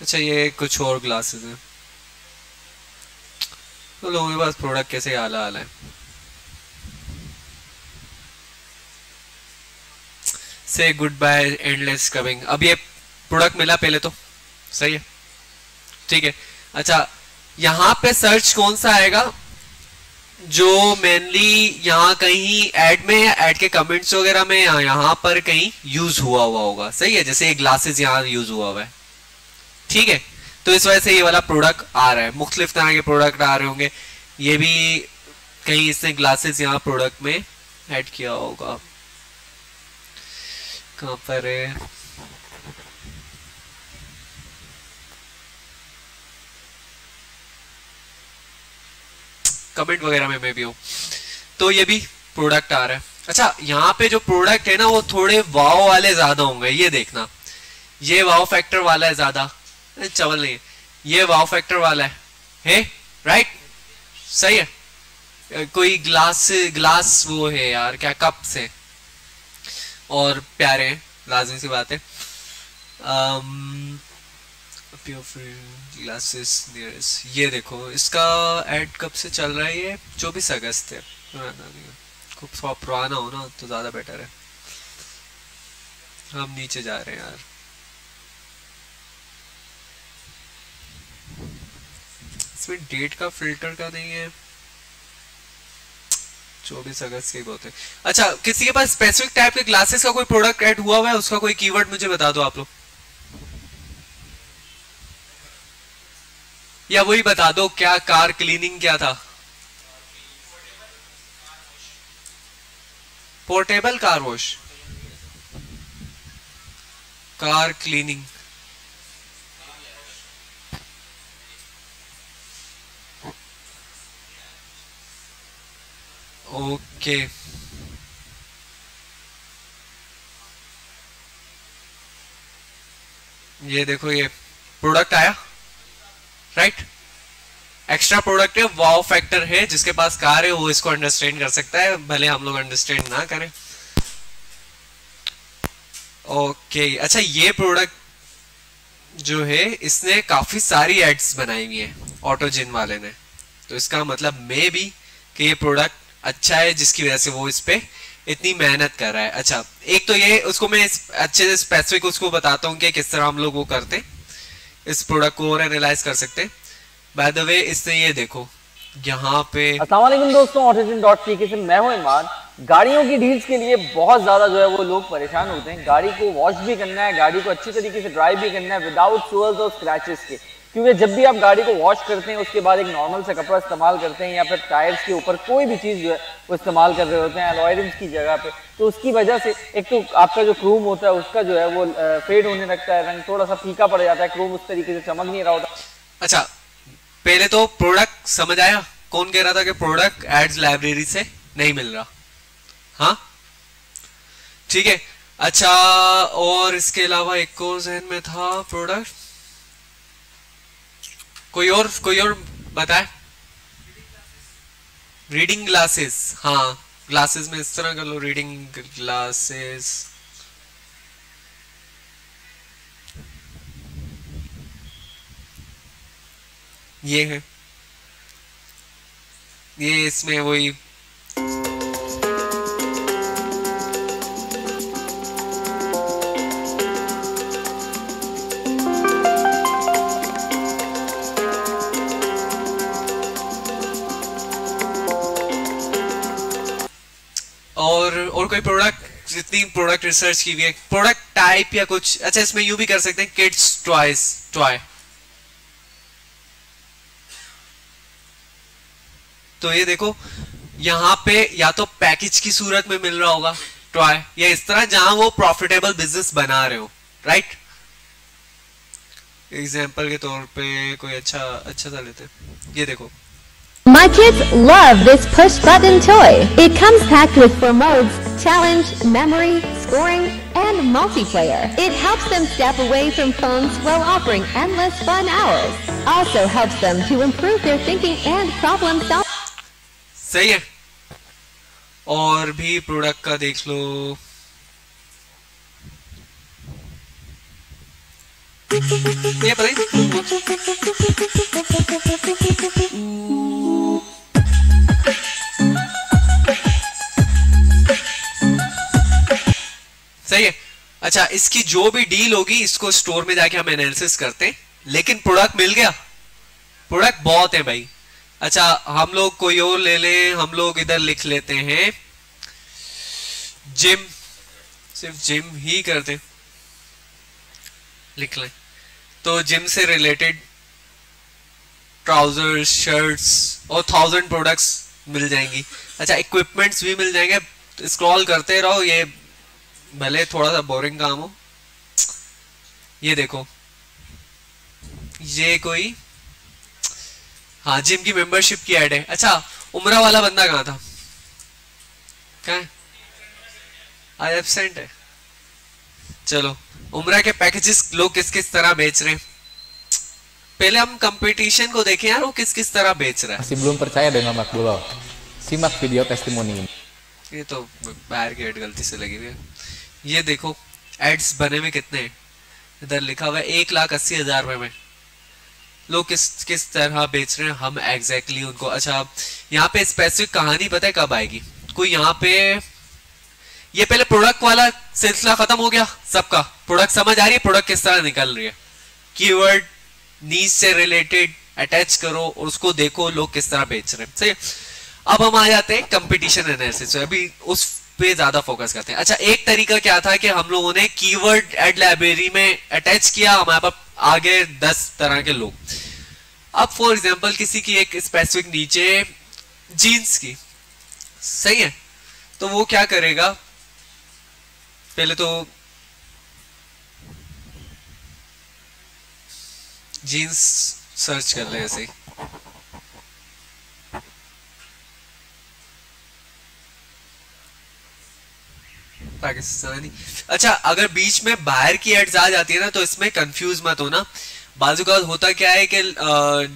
S1: अच्छा ये कुछ और ग्लासेस हैं। तो लोगों के पास प्रोडक्ट कैसे आला आला है? से गुड बाय एंडलेस कमिंग अब ये प्रोडक्ट मिला पहले तो। सही है। ठीक है। अच्छा यहाँ पे सर्च कौन सा आएगा? जो मेनली यहाँ कहीं एड में एड के कमेंट्स वगैरह में या यहाँ पर कहीं यूज़ हुआ हुआ होगा। सही है? जैसे ये ग्लासेस यहाँ यूज़ हुआ हुआ है। ठीक है? तो इस वजह से ये वाला प्रोडक्ट आ रहा है। मुख्तलिफ़ तरह के प्रोडक्ट आ रहे होंगे। ये भी कहीं इसने ग्लासेस यहाँ प्रोडक्ट में ऐड किया होगा। कहाँ पर है। कमेंट वगैरह में मैं भी हूँ। तो ये भी प्रोडक्ट आ रहा है। अच्छा यहाँ पे जो प्रोडक्ट है ना, वो थोड़े वाव वाले ज़्यादा होंगे, ये देखना। ये वाव फैक्टर वाला है ज़्यादा। चवल नहीं ये वाव फैक्टर वाला है। है? राइट सही है। कोई ग्लास ग्लास वो है यार, क्या कप से और प्यारे, लाजमी सी बात है। ग्लासेस नियरेस्ट ये देखो, इसका एड कब से चल रहा है ये? चौबीस अगस्त है। पुराना नहीं खूब थोड़ा पुराना हो ना तो ज़्यादा बेटर है। हम नीचे जा रहे हैं यार। इसमें डेट का फ़िल्टर का नहीं है। चौबीस अगस्त के बहुत है। अच्छा किसी के पास स्पेसिफिक टाइप के ग्लासेस का कोई प्रोडक्ट ऐड हुआ हुआ है? उसका कोई कीवर्ड मुझे बता दो आप लोग। या वही बता दो, क्या कार क्लीनिंग क्या था? Portable car wash car cleaning okay. ये देखो, ये प्रोडक्ट आया राइट एक्स्ट्रा प्रोडक्ट है वाओ फैक्टर है, जिसके पास कार है, वो इसको अंडरस्टैंड कर सकता है, भले हम लोग अंडरस्टैंड ना करें। ओके अच्छा ये प्रोडक्ट जो है, इसने काफ़ी सारी एड्स बनाई हुई है ऑटोजिन वाले ने। तो इसका मतलब मे भी कि ये प्रोडक्ट अच्छा है जिसकी वजह से वो इस पे इतनी मेहनत कर रहा है। अच्छा एक तो ये, उसको मैं अच्छे से स्पेसिफिक उसको बताता हूँ कि किस तरह हम लोग वो करते इस प्रोडक्ट को और एनालाइज कर सकते बाय द वे इसने ये देखो, यहाँ पे
S2: अस्सलाम दोस्तों ऑटोजन डॉट टी से मैं हूँ इमान गाड़ियों की डील्स के लिए बहुत ज़्यादा जो है वो लोग परेशान होते हैं। गाड़ी को वॉश भी करना है, गाड़ी को अच्छी तरीके से ड्राइव भी करना है विदाउट सुअर्स और स्क्रैचेस के। क्योंकि जब भी आप गाड़ी को वॉश करते हैं, उसके बाद एक नॉर्मल सा कपड़ा इस्तेमाल करते हैं या फिर टायर्स के ऊपर कोई भी चीज़ जो है, वो इस्तेमाल कर रहे होते हैं अलॉयरिम्स की जगह पे तो उसकी वजह से एक तो आपका जो क्रूम होता है, उसका जो है वो फेड होने लगता है, रंग थोड़ा सा फीका पड़ जाता है क्रूम उस तरीके से चमक नहीं रहा होता।
S1: अच्छा पहले तो प्रोडक्ट समझ आया, कौन कह रहा था कि प्रोडक्ट एड्स लाइब्रेरी से नहीं मिल रहा। हाँ? ठीक है अच्छा और इसके अलावा एक और जहन में था प्रोडक्ट कोई और कोई और बताए? रीडिंग ग्लासेस हाँ ग्लासेस में इस तरह कर लो रीडिंग ग्लासेस ये है। ये इसमें वही कोई प्रोडक्ट जितनी प्रोडक्ट रिसर्च की हुई है प्रोडक्ट टाइप या कुछ अच्छा इसमें यू भी कर सकते हैं किड्स टॉयज टॉय तो ये देखो, यहाँ पे या तो पैकेज की सूरत में मिल रहा होगा टॉय या इस तरह जहाँ वो प्रॉफिटेबल बिज़नेस बना रहे हो राइट एग्ज़ाम्पल के तौर पे कोई अच्छा अच्छा सा लेते ये देखो
S3: My kids love this push button toy. It comes packed with four modes, challenge, memory, scoring, and multiplayer. It helps them step away from phones while offering endless fun hours. Also helps them to improve their thinking and problem solving.
S1: सही है और भी प्रोडक्ट का देख लो ये बताइए अच्छा इसकी जो भी डील होगी, इसको स्टोर में जाके हम एनालिसिस करते हैं। लेकिन प्रोडक्ट मिल गया। प्रोडक्ट बहुत है भाई। अच्छा हम लोग कोई और ले लें, हम लोग इधर लिख लेते हैं। जिम सिर्फ़ जिम ही करते लिख लें। तो जिम से रिलेटेड ट्राउजर्स शर्ट्स और थाउज़ेंड प्रोडक्ट्स मिल जाएँगी। अच्छा इक्विपमेंट्स भी मिल जाएँगे। स्क्रॉल करते रहो, ये भले थोड़ा सा बोरिंग काम हो। ये देखो। ये कोई हाँ जिम की मेंबरशिप की ऐड है। अच्छा उमरा वाला बंदा कहाँ था? क्या है? आज एबसेंट है। चलो उमरा के पैकेजेस लोग किस किस तरह बेच रहे हैं? पहले हम कंपटीशन को देखें यार वो किस किस तरह बेच रहा है।
S4: Masih belum percaya dengan Mak Bulo? Simak video testimoni ini.
S1: ये तो की गलती से लगी हुई है। ये देखो एड्स बने हुए कितने इधर लिखा हुआ है, एक लाख अस्सी हज़ार रुपए में। लोग किस किस तरह बेच रहे हैं, हम एग्जैक्टली exactly उनको। अच्छा यहाँ पे स्पेसिफिक कहानी पता है कब आएगी? कोई यहाँ पे, ये पहले प्रोडक्ट वाला सिलसिला खत्म हो गया सबका। प्रोडक्ट समझ आ रही है प्रोडक्ट किस तरह निकल रही है। कीवर्ड नीज से रिलेटेड अटैच करो और उसको देखो लोग किस तरह बेच रहे हैं। सही अब हम आ जाते हैं कंपटीशन एनालिसिस अभी उस पे ज़्यादा फोकस करते हैं। अच्छा एक तरीका क्या था कि हम लोगों ने कीवर्ड एड लाइब्रेरी में अटैच किया, हमारे पास आगे दस तरह के लोग। अब फॉर एग्जांपल किसी की एक स्पेसिफिक नीचे जीन्स की। सही है? तो वो क्या करेगा? पहले तो जीन्स सर्च कर ले ऐसे ही। पाकिस्तानी। अच्छा अगर बीच में बाहर की एड्स आ जाती है ना तो इसमें कंफ्यूज मत होना। बाजू का होता क्या है कि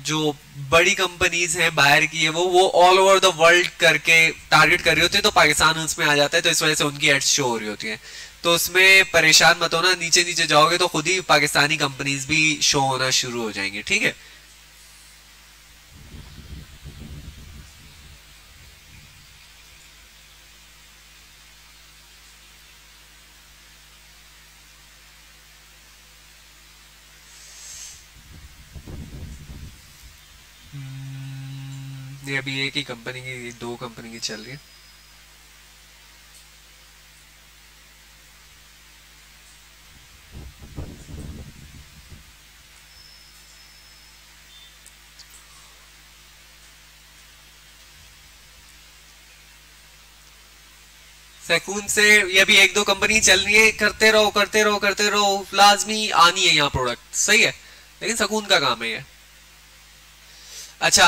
S1: जो बड़ी कंपनीज़ हैं बाहर की है वो वो ऑल ओवर द वर्ल्ड करके टारगेट कर रही होती है तो पाकिस्तान उसमें आ जाता है तो इस वजह से उनकी एड्स शो हो रही होती है। तो उसमें परेशान मत होना नीचे नीचे जाओगे तो खुद ही पाकिस्तानी कंपनीज़ भी शो होना शुरू हो जाएँगी, ठीक है ये अभी एक ही कंपनी की, दो कंपनी की चल रही है। सैकून से ये भी एक दो कंपनी चल रही है, करते रहो करते रहो करते रहो, लाजमी आनी है यहाँ प्रोडक्ट सही है, लेकिन सकून का काम है ये। अच्छा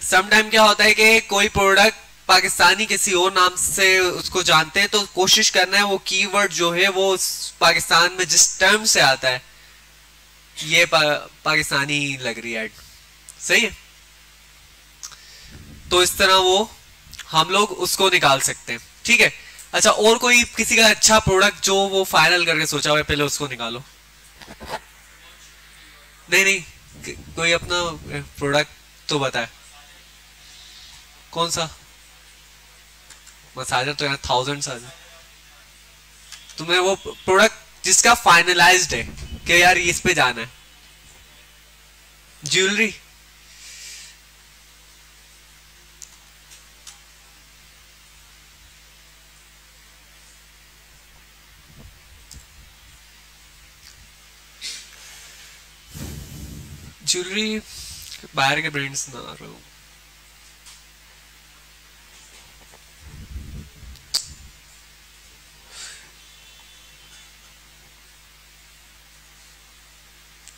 S1: समटाइम क्या होता है कि कोई प्रोडक्ट पाकिस्तानी किसी और नाम से उसको जानते हैं तो कोशिश करना है वो कीवर्ड जो है वो पाकिस्तान में जिस टर्म से आता है ये पा, पाकिस्तानी लग रही है। सही है? तो इस तरह वो हम लोग उसको निकाल सकते हैं। ठीक है? अच्छा और कोई किसी का अच्छा प्रोडक्ट जो वो फाइनल करके सोचा हुआ है पहले उसको निकालो। नहीं नहीं कोई अपना प्रोडक्ट तो बताए। कौन सा? मसाजर तो यार थाउज़ेंड आ तुम्हें वो प्रोडक्ट जिसका फाइनलाइज्ड है, कि यार इस पे जाना है। ज्वेलरी ज्वेलरी बाहर के ब्रांड्स ना रहा। हूँ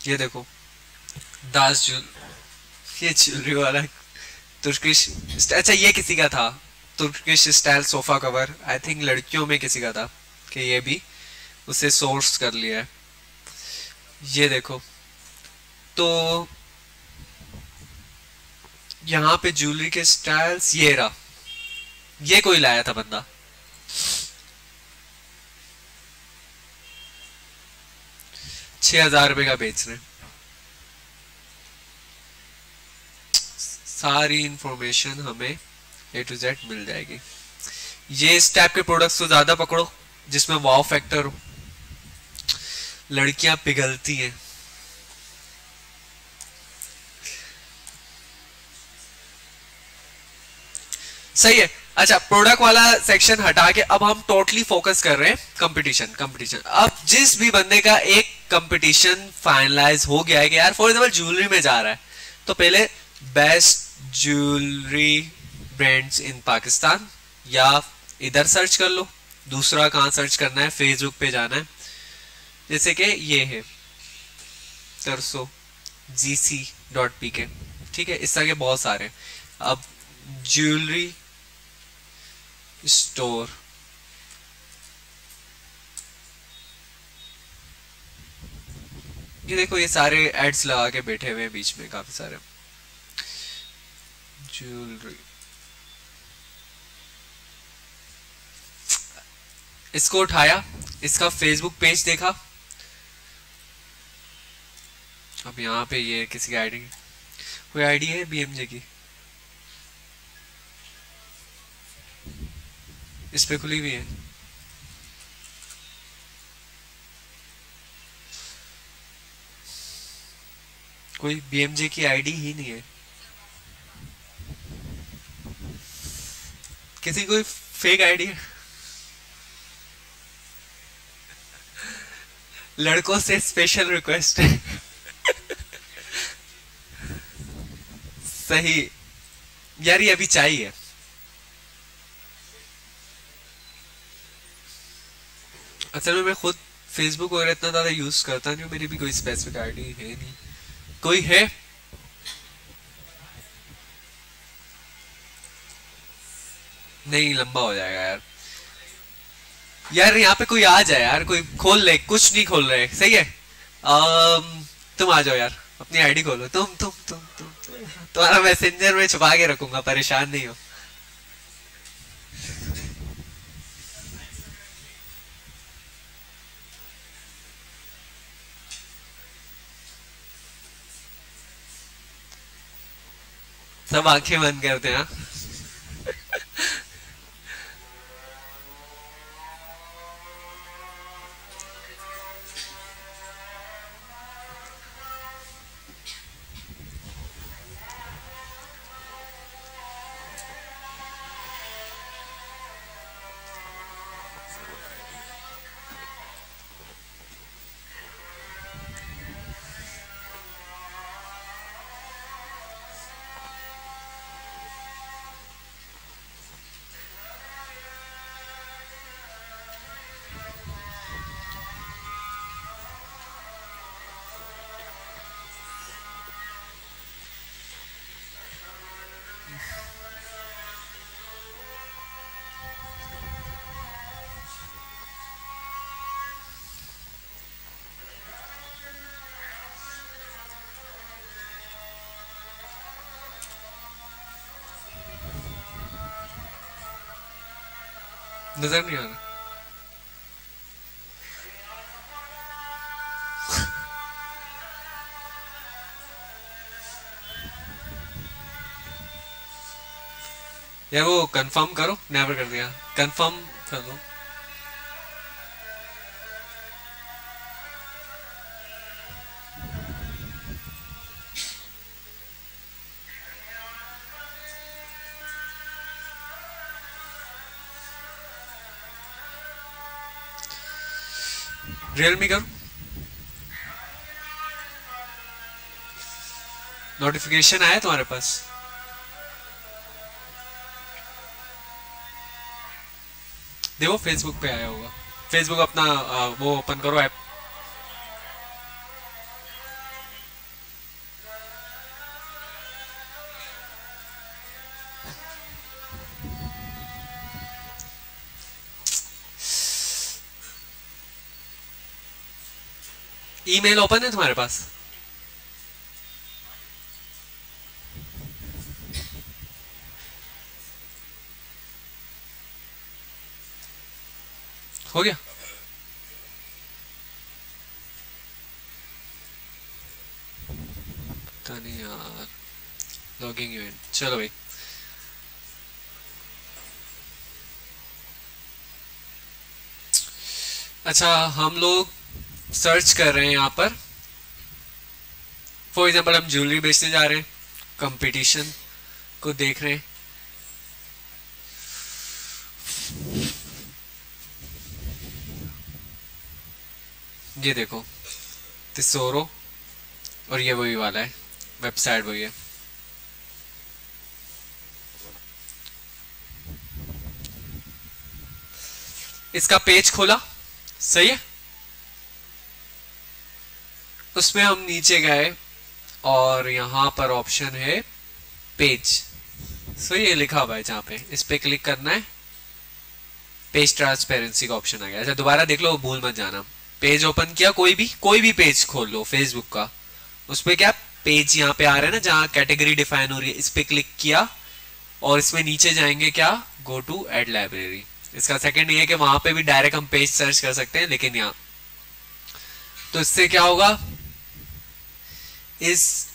S1: ये देखो, दास ज्वेल ये ज्वेलरी वाला तुर्किश अच्छा ये किसी का था, Turkish style sofa cover I think लड़कियों में किसी का था, कि ये भी उसे सोर्स कर लिया है। ये देखो तो यहाँ पे ज्वेलरी के स्टाइल्स ये रहा। ये कोई लाया था बंदा। छह हज़ार रुपए का बेच रहे सारी इंफॉर्मेशन हमें ए टू जेड मिल जाएगी। ये इस टाइप के प्रोडक्ट्स को ज़्यादा पकड़ो, जिसमें वाव फैक्टर हो। लड़कियाँ पिघलती हैं। सही है। अच्छा प्रोडक्ट वाला सेक्शन हटा के अब हम टोटली फोकस कर रहे हैं कंपटीशन कंपटीशन अब जिस भी बंदे का एक कंपटीशन फाइनलाइज हो गया है कि यार फॉर एग्ज़ाम्पल ज्वेलरी में जा रहा है। तो पहले best jewellery brands in Pakistan या इधर सर्च कर लो, दूसरा कहाँ सर्च करना है फेसबुक पे जाना है। जैसे कि ये है, तरसो जी सी डॉट पी के ठीक है, इस तरह के बहुत सारे अब ज्वेलरी स्टोर ये देखो ये सारे एड्स लगा के बैठे हुए हैं बीच में काफ़ी सारे। ज्वेलरी इसको उठाया, इसका फेसबुक पेज देखा। अब यहाँ पे ये किसी की आईडी कोई आईडी है बीएमजे की? इस पे खुली हुई है। कोई बीएमजे की आईडी ही नहीं है। किसी कोई फेक आईडी लड़कों से स्पेशल रिक्वेस्ट है सही। यार, ये अभी चाहिए। असल में मैं खुद फेसबुक वगैरह इतना ज़्यादा यूज़ करता नहीं मेरी भी कोई स्पेसिफिक आईडी है नहीं। कोई है? नहीं लंबा हो जाएगा यार। यार यहाँ पे कोई आ जाए यार कोई खोल ले कुछ नहीं खोल रहे। सही है? आम, तुम आ जाओ यार अपनी आईडी खोलो। तुम तुम तुम तुम। तुम्हारा मैसेंजर में छुपा के रखूँगा परेशान नहीं हो। सब आँखें बंद करते हैं नज़र नहीं आ रहा। यार वो कंफर्म करो नेवर कर दिया। कंफर्म कर दो। रियलमी करो नोटिफिकेशन आया तुम्हारे पास? देखो फेसबुक पे आया होगा। फेसबुक अपना वो ओपन करो ऐप ईमेल ओपन है तुम्हारे पास? हो गया? पता नहीं यार। लॉगिंग इवेंट चलो भाई। अच्छा हम लोग सर्च कर रहे हैं यहाँ पर। फॉर एग्ज़ाम्पल हम ज्वेलरी बेचने जा रहे हैं। कंपटीशन को देख रहे हैं। ये देखो तिसोरो और ये वही वाला है। वेबसाइट वही है। इसका पेज खोला। सही है? उसमें हम नीचे गए और यहाँ पर ऑप्शन है पेज सो ये लिखा हुआ है जहाँ पे। इस पे क्लिक करना है। पेज ट्रांसपेरेंसी का ऑप्शन आ गया। अच्छा दोबारा देख लो, भूल मत जाना। पेज ओपन किया, कोई भी कोई भी पेज खोल लो फेसबुक का। उसपे क्या पेज यहाँ पे आ रहा है ना, जहाँ कैटेगरी डिफाइन हो रही है। इस पे क्लिक किया और इसमें नीचे जाएँगे क्या? गो टू एड लाइब्रेरी इसका सेकंड ये है कि वहाँ पे भी डायरेक्ट हम पेज सर्च कर सकते हैं, लेकिन यहाँ। तो इससे क्या होगा? इस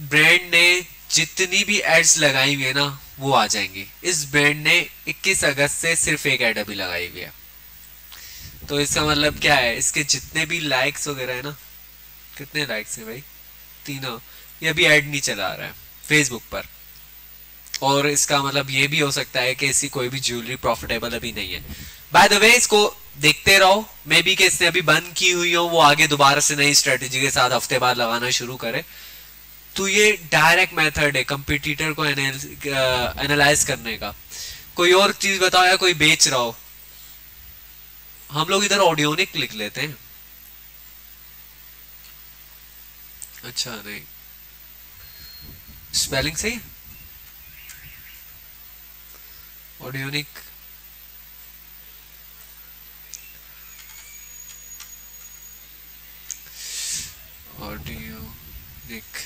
S1: ब्रांड ने जितनी भी एड्स लगाई हुई है ना, वो आ जाएँगी। इस ब्रांड ने 21 अगस्त से सिर्फ़ एक एड अभी लगाई हुई है। तो इसका मतलब क्या है? इसके जितने भी लाइक्स वगैरह है ना, कितने लाइक्स हैं भाई? तीनों। ये अभी ऐड नहीं चला रहा है फेसबुक पर। और इसका मतलब ये भी हो सकता है कि इसकी कोई भी ज्वेलरी प्रॉफिटेबल अभी नहीं है। बाय द वे इसको देखते रहो। मे बी कि अभी बंद की हुई हो, वो आगे दोबारा से नई स्ट्रेटेजी के साथ हफ़्ते बाद लगाना शुरू करे। तो ये डायरेक्ट मेथड है कंपिटिटर को एनालाइज करने का। कोई और चीज़ बताओ या कोई बेच रहा हो। हम लोग इधर ऑडियोनिक लिख लेते हैं। अच्छा नहीं। स्पेलिंग सही ऑडियोनिक ऑडियोनिक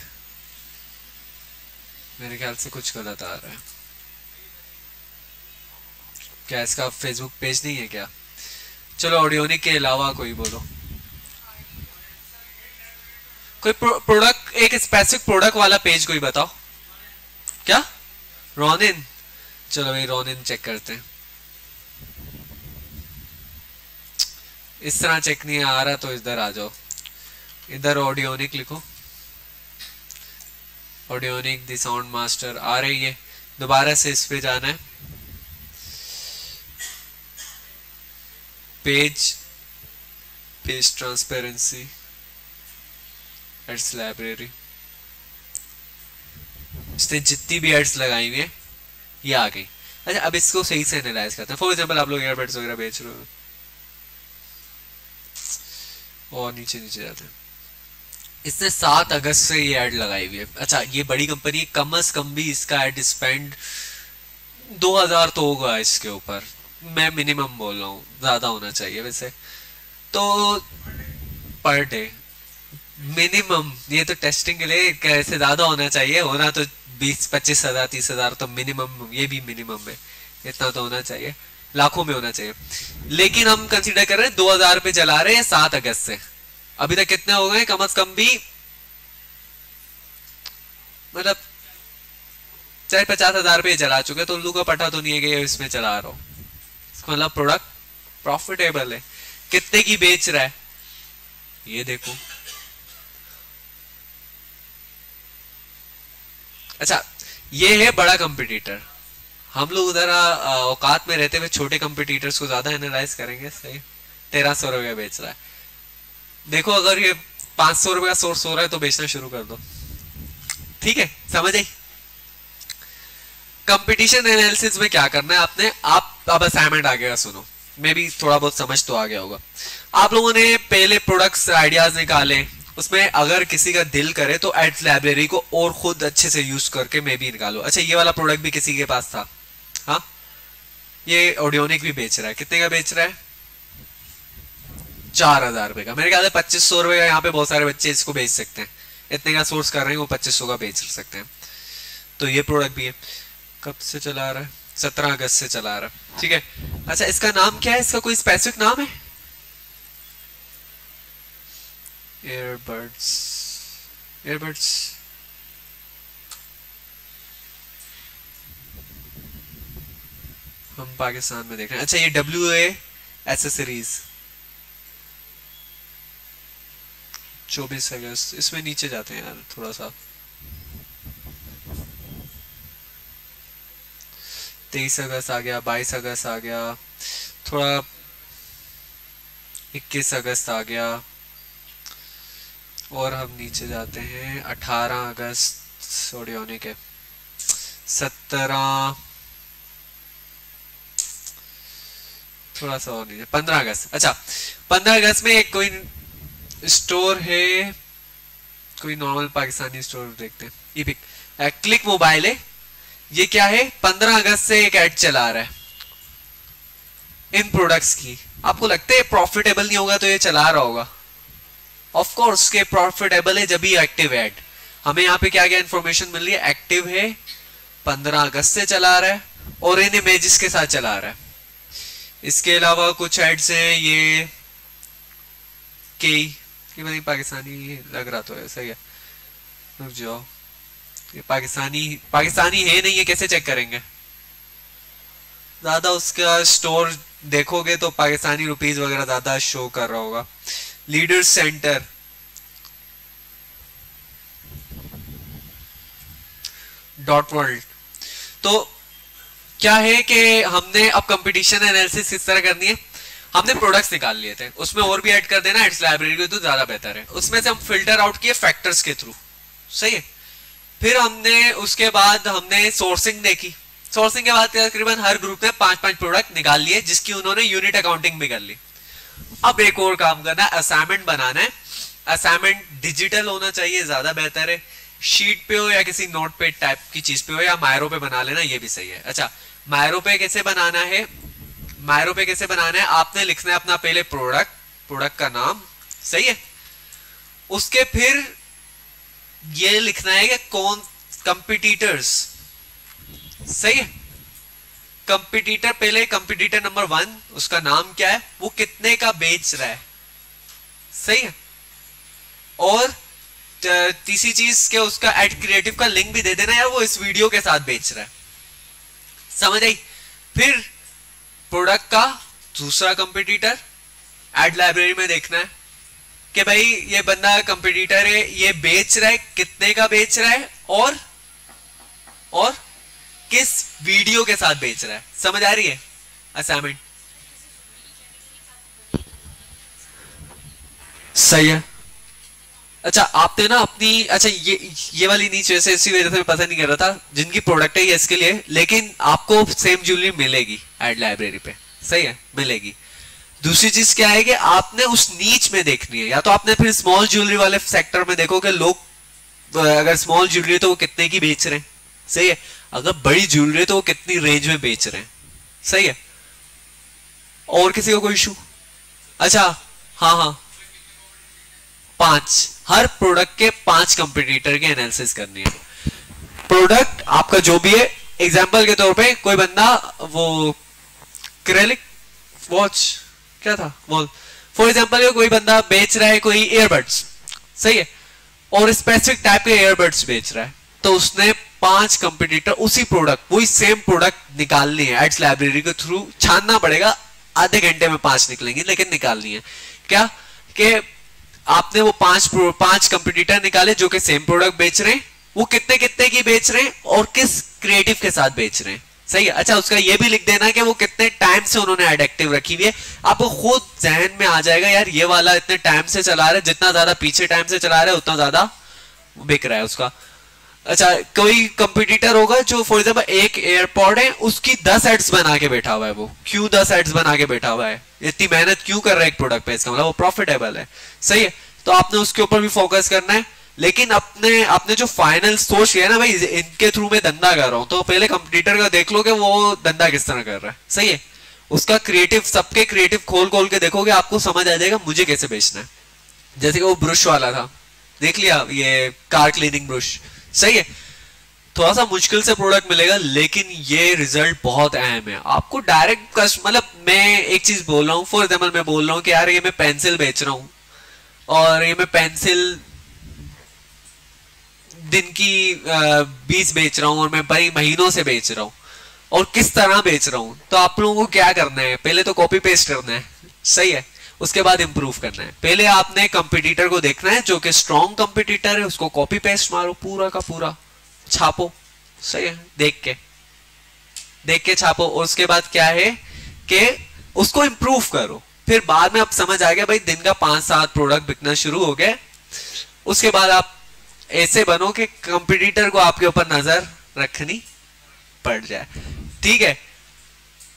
S1: मेरे ख्याल से कुछ गलत आ रहा है। क्या इसका फेसबुक पेज नहीं है क्या? चलो ऑडियोनिक के अलावा कोई बोलो। कोई प्रोडक्ट एक स्पेसिफिक प्रोडक्ट वाला पेज कोई बताओ। क्या? रोनिन चलो, भाई रोनिन चेक करते हैं। इस तरह चेक नहीं आ रहा तो इधर आ जाओ। इधर ऑडियोनिक लिखो। ऑडियोनिक दी साउंड मास्टर आ रही है। दोबारा से इस पे जाना है। Page page transparency ads library इसने जितनी भी एड्स लगाई हुई है, ये आ गई। अच्छा अब इसको सही से एनालाइज करते हैं। फॉर एग्जांपल आप लोग एयरबड्स वगैरह बेच रहे हो। और नीचे नीचे जाते हैं। इसने सात अगस्त से ये एड लगाई हुई है। अच्छा ये बड़ी कंपनी है, कम अज कम भी इसका एड स्पेंड दो हज़ार तो होगा इसके ऊपर। मैं मिनिमम बोल रहा हूँ, ज़्यादा होना चाहिए वैसे। तो पर डे मिनिमम ये तो टेस्टिंग के लिए कैसे ज़्यादा होना चाहिए? होना तो बीस, पच्चीस हज़ार, तीस हज़ार तो मिनिमम ये भी मिनिमम है। इतना तो होना चाहिए। लाखों में होना चाहिए। लेकिन हम कंसिडर कर रहे हैं, दो हज़ार पे चला रहे हैं सात अगस्त से। अभी तक कितने हो गए? कम अज कम भी? मतलब चाहे पचास हज़ार रुपये चला चुके तो उल्लू का पटा तो नहीं है कि इसमें चला रहा हूँ। मतलब प्रोडक्ट प्रॉफिटेबल है। कितने की बेच रहा है? ये देखो। अच्छा ये है बड़ा कंपिटिटर हम लोग उधर औकात में रहते हुए छोटे कंपिटिटर्स को ज़्यादा एनालाइज करेंगे, सही? तेरह सौ रुपया बेच रहा है। देखो, अगर ये पाँच सौ रुपया सोर्स हो रहा है तो बेचना शुरू कर दो। ठीक है? समझ? आई कंपटीशन एनालिसिस में क्या करना है आपने? आप अब असाइनमेंट आ गया, सुनो। मे भी थोड़ा बहुत समझ तो आ गया होगा। आप लोगों ने पहले प्रोडक्ट्स आइडियाज़ निकाले। उसमें अगर किसी का दिल करे तो एड्स लाइब्रेरी को और खुद अच्छे से यूज़ करके मे भी निकालो। अच्छा ये वाला प्रोडक्ट भी किसी के पास था। हाँ? ये ऑडियोनिक भी बेच रहा है। कितने का बेच रहा है? चार हज़ार रुपए का। मेरे ख्याल से पच्चीस सौ रुपए का यहाँ पे बहुत सारे बच्चे इसको बेच सकते हैं। इतने का सोर्स कर रहे हैं, वो पच्चीस सौ का बेच सकते हैं। तो ये प्रोडक्ट भी है। कब से चला रहा है? सत्रह अगस्त से चला रहा है। ठीक है। अच्छा इसका नाम क्या है? इसका कोई स्पेसिफिक नाम है? एयरबड्स एयरबड्स हम पाकिस्तान में देख रहे हैं। अच्छा ये डब्ल्यू एसेसरीज चौबीस अगस्त इसमें नीचे जाते हैं यार थोड़ा सा तेईस अगस्त आ गया, बाईस अगस्त आ गया, थोड़ा इक्कीस अगस्त आ गया। और हम नीचे जाते हैं, अठारह अगस्त ऑडियोनिक है सत्रह थोड़ा सा और नीचे, पंद्रह अगस्त। अच्छा पंद्रह अगस्त में एक कोई स्टोर है, कोई नॉर्मल पाकिस्तानी स्टोर देखते हैं। ई पिक क्लिक मोबाइल है। ये क्या है? पंद्रह अगस्त से एक एड चला रहा है। इन प्रोडक्ट्स की। आपको लगता है प्रॉफिटेबल नहीं होगा तो ये चला रहा होगा। ऑफ़ कोर्स के प्रॉफिटेबल है जब ही एक्टिव एड हमें यहाँ पे क्या क्या इंफॉर्मेशन मिल रही है? एक्टिव है, पंद्रह अगस्त से चला रहा है और इन इमेजेस के साथ चला रहा है। इसके अलावा कुछ एड्स हैं, ये कई ये नहीं पाकिस्तानी लग रहा तो ऐसा ही। रुक जाओ। ये पाकिस्तानी पाकिस्तानी है नहीं, ये कैसे चेक करेंगे? ज़्यादा उसका स्टोर देखोगे तो पाकिस्तानी रुपीज़ वगैरह ज़्यादा शो कर रहा होगा। लीडर सेंटर डॉट वर्ल्ड तो क्या है कि हमने अब कंपटीशन एनालिसिस किस तरह करनी है? हमने प्रोडक्ट्स निकाल लिए थे। उसमें और भी ऐड कर देना एड्स लाइब्रेरी को तो ज़्यादा बेहतर है। उसमें से हम फ़िल्टर आउट किए फैक्टर्स के थ्रू सही है? फिर हमने, उसके बाद हमने सोर्सिंग देखी। सोर्सिंग के बाद तकरीबन हर ग्रुप ने पाँच पाँच प्रोडक्ट निकाल लिए, जिसकी उन्होंने यूनिट अकाउंटिंग भी कर ली। अब एक और काम करना है असाइनमेंट बनाना है। असाइनमेंट डिजिटल होना चाहिए, ज़्यादा बेहतर है। शीट पे हो या किसी नोट पे टाइप की चीज़ पे हो या मायरो पे बना लेना, ये भी सही है। अच्छा मायरो पे कैसे बनाना है? मायरो पे कैसे बनाना है? आपने लिखना है अपना पहले प्रोडक्ट प्रोडक्ट का नाम। सही है? उसके फिर ये लिखना है कि कौन कंपिटिटर्स सही है? कंपिटिटर पहले कंपिटिटर नंबर वन उसका नाम क्या है? वो कितने का बेच रहा है? सही है? और तीसरी चीज़ के उसका एड क्रिएटिव का लिंक भी दे देना यार, वो इस वीडियो के साथ बेच रहा है। समझ आई? फिर प्रोडक्ट का दूसरा कंपिटिटर एड लाइब्रेरी में देखना है कि भाई ये बंदा कंपिटिटर है, ये बेच रहा है, कितने का बेच रहा है और और किस वीडियो के साथ बेच रहा है। समझ आ रही है? असाइनमेंट सही है। अच्छा आपने ना अपनी अच्छा ये ये वाली नीचे वैसे इसी वजह से मैं पता नहीं कर रहा था, जिनकी प्रोडक्ट है ये इसके लिए, लेकिन आपको सेम ज्वेलरी मिलेगी एड लाइब्रेरी पे। सही है? मिलेगी। दूसरी चीज़ क्या है कि आपने उस नीच में देखनी है, या तो आपने फिर स्मॉल ज्वेलरी वाले सेक्टर में देखो कि लोग अगर स्मॉल ज्वेलरी तो वो कितने की बेच रहे हैं। सही है? अगर बड़ी ज्वेलरी है तो वो कितनी रेंज में बेच रहे हैं। सही है? और किसी का कोई इशू अच्छा हाँ हाँ। पाँच, हर प्रोडक्ट के पाँच कंपिटिटर की एनालिसिस करनी है। प्रोडक्ट आपका जो भी है एग्ज़ाम्पल के तौर पे कोई बंदा वो क्रेलिक वॉच क्या था? बोल फॉर एग्ज़ाम्पल कोई बंदा बेच रहा है कोई ईयरबड्स सही है? और स्पेसिफिक टाइप के एयरबड्स बेच रहा है तो उसने पाँच कंपिटिटर उसी प्रोडक्ट वही सेम प्रोडक्ट निकालनी है। एड्स लाइब्रेरी के थ्रू छानना पड़ेगा, आधे घंटे में पाँच निकलेंगे, लेकिन निकालनी है। क्या? कि आपने वो पाँच पाँच कंपिटिटर निकाले जो कि सेम प्रोडक्ट बेच रहे हैं। वो कितने कितने की बेच रहे हैं और किस क्रिएटिव के साथ बेच रहे हैं? सही है? अच्छा उसका ये भी लिख देना कि वो कितने टाइम से उन्होंने एडेक्टिव रखी हुई है। आपको खुद जहन में आ जाएगा, यार, ये वाला इतने टाइम से चला रहे जितना ज़्यादा पीछे टाइम से चला रहे उतना ज़्यादा बिक रहा है उसका। अच्छा कोई कंपटीटर होगा जो फॉर एग्ज़ाम्पल एक एयरपॉड है, उसकी दस एड्स बना के बैठा हुआ है वो। क्यों दस एड्स बना के बैठा हुआ है? इतनी मेहनत क्यों कर रहा है एक प्रोडक्ट पे इसका? मतलब वो प्रॉफिटेबल है। सही है। तो आपने उसके ऊपर भी फोकस करना है। लेकिन अपने, आपने जो फाइनल सोच लिया ना भाई, इनके थ्रू में धंधा कर रहा हूँ। तो पहले कंपटीटर का देख लो कि वो धंधा किस तरह कर रहा है। सही है। उसका क्रिएटिव सबके क्रिएटिव खोल खोल के देखोगे, आपको समझ आ जाएगा मुझे कैसे बेचना है। जैसे कि वो ब्रश वाला था। देख लिया, ये कार क्लीनिंग ब्रश सही है। थोड़ा सा मुश्किल से प्रोडक्ट मिलेगा, लेकिन ये रिज़ल्ट बहुत अहम है। आपको डायरेक्ट कस्ट मतलब मैं एक चीज़ बोल रहा हूँ फॉर एग्ज़ाम्पल मैं बोल रहा हूँ कि यार ये मैं पेंसिल बेच रहा हूँ, और ये मैं पेंसिल दिन की बीस बेच रहा हूँ, और मैं भाई महीनों से बेच रहा हूँ, और किस तरह बेच रहा हूँ। तो आप लोगों को क्या करना है? पहले तो कॉपी पेस्ट करना है। सही है। उसके बाद इंप्रूव करना है। पहले आपने कंपटीटर को देखना है, जो कि स्ट्रॉन्ग कंपटीटर है, उसको कॉपी पेस्ट मारो, पूरा का पूरा। छापो। सही है। देख के। देख के छापो। और उसके बाद क्या है कि उसको इंप्रूव करो। फिर बाद में आप समझ आ गया भाई, दिन का पाँच सात प्रोडक्ट बिकना शुरू हो गए। उसके बाद आप ऐसे बनो कि कंपिटिटर को आपके ऊपर नज़र रखनी पड़ जाए। ठीक है।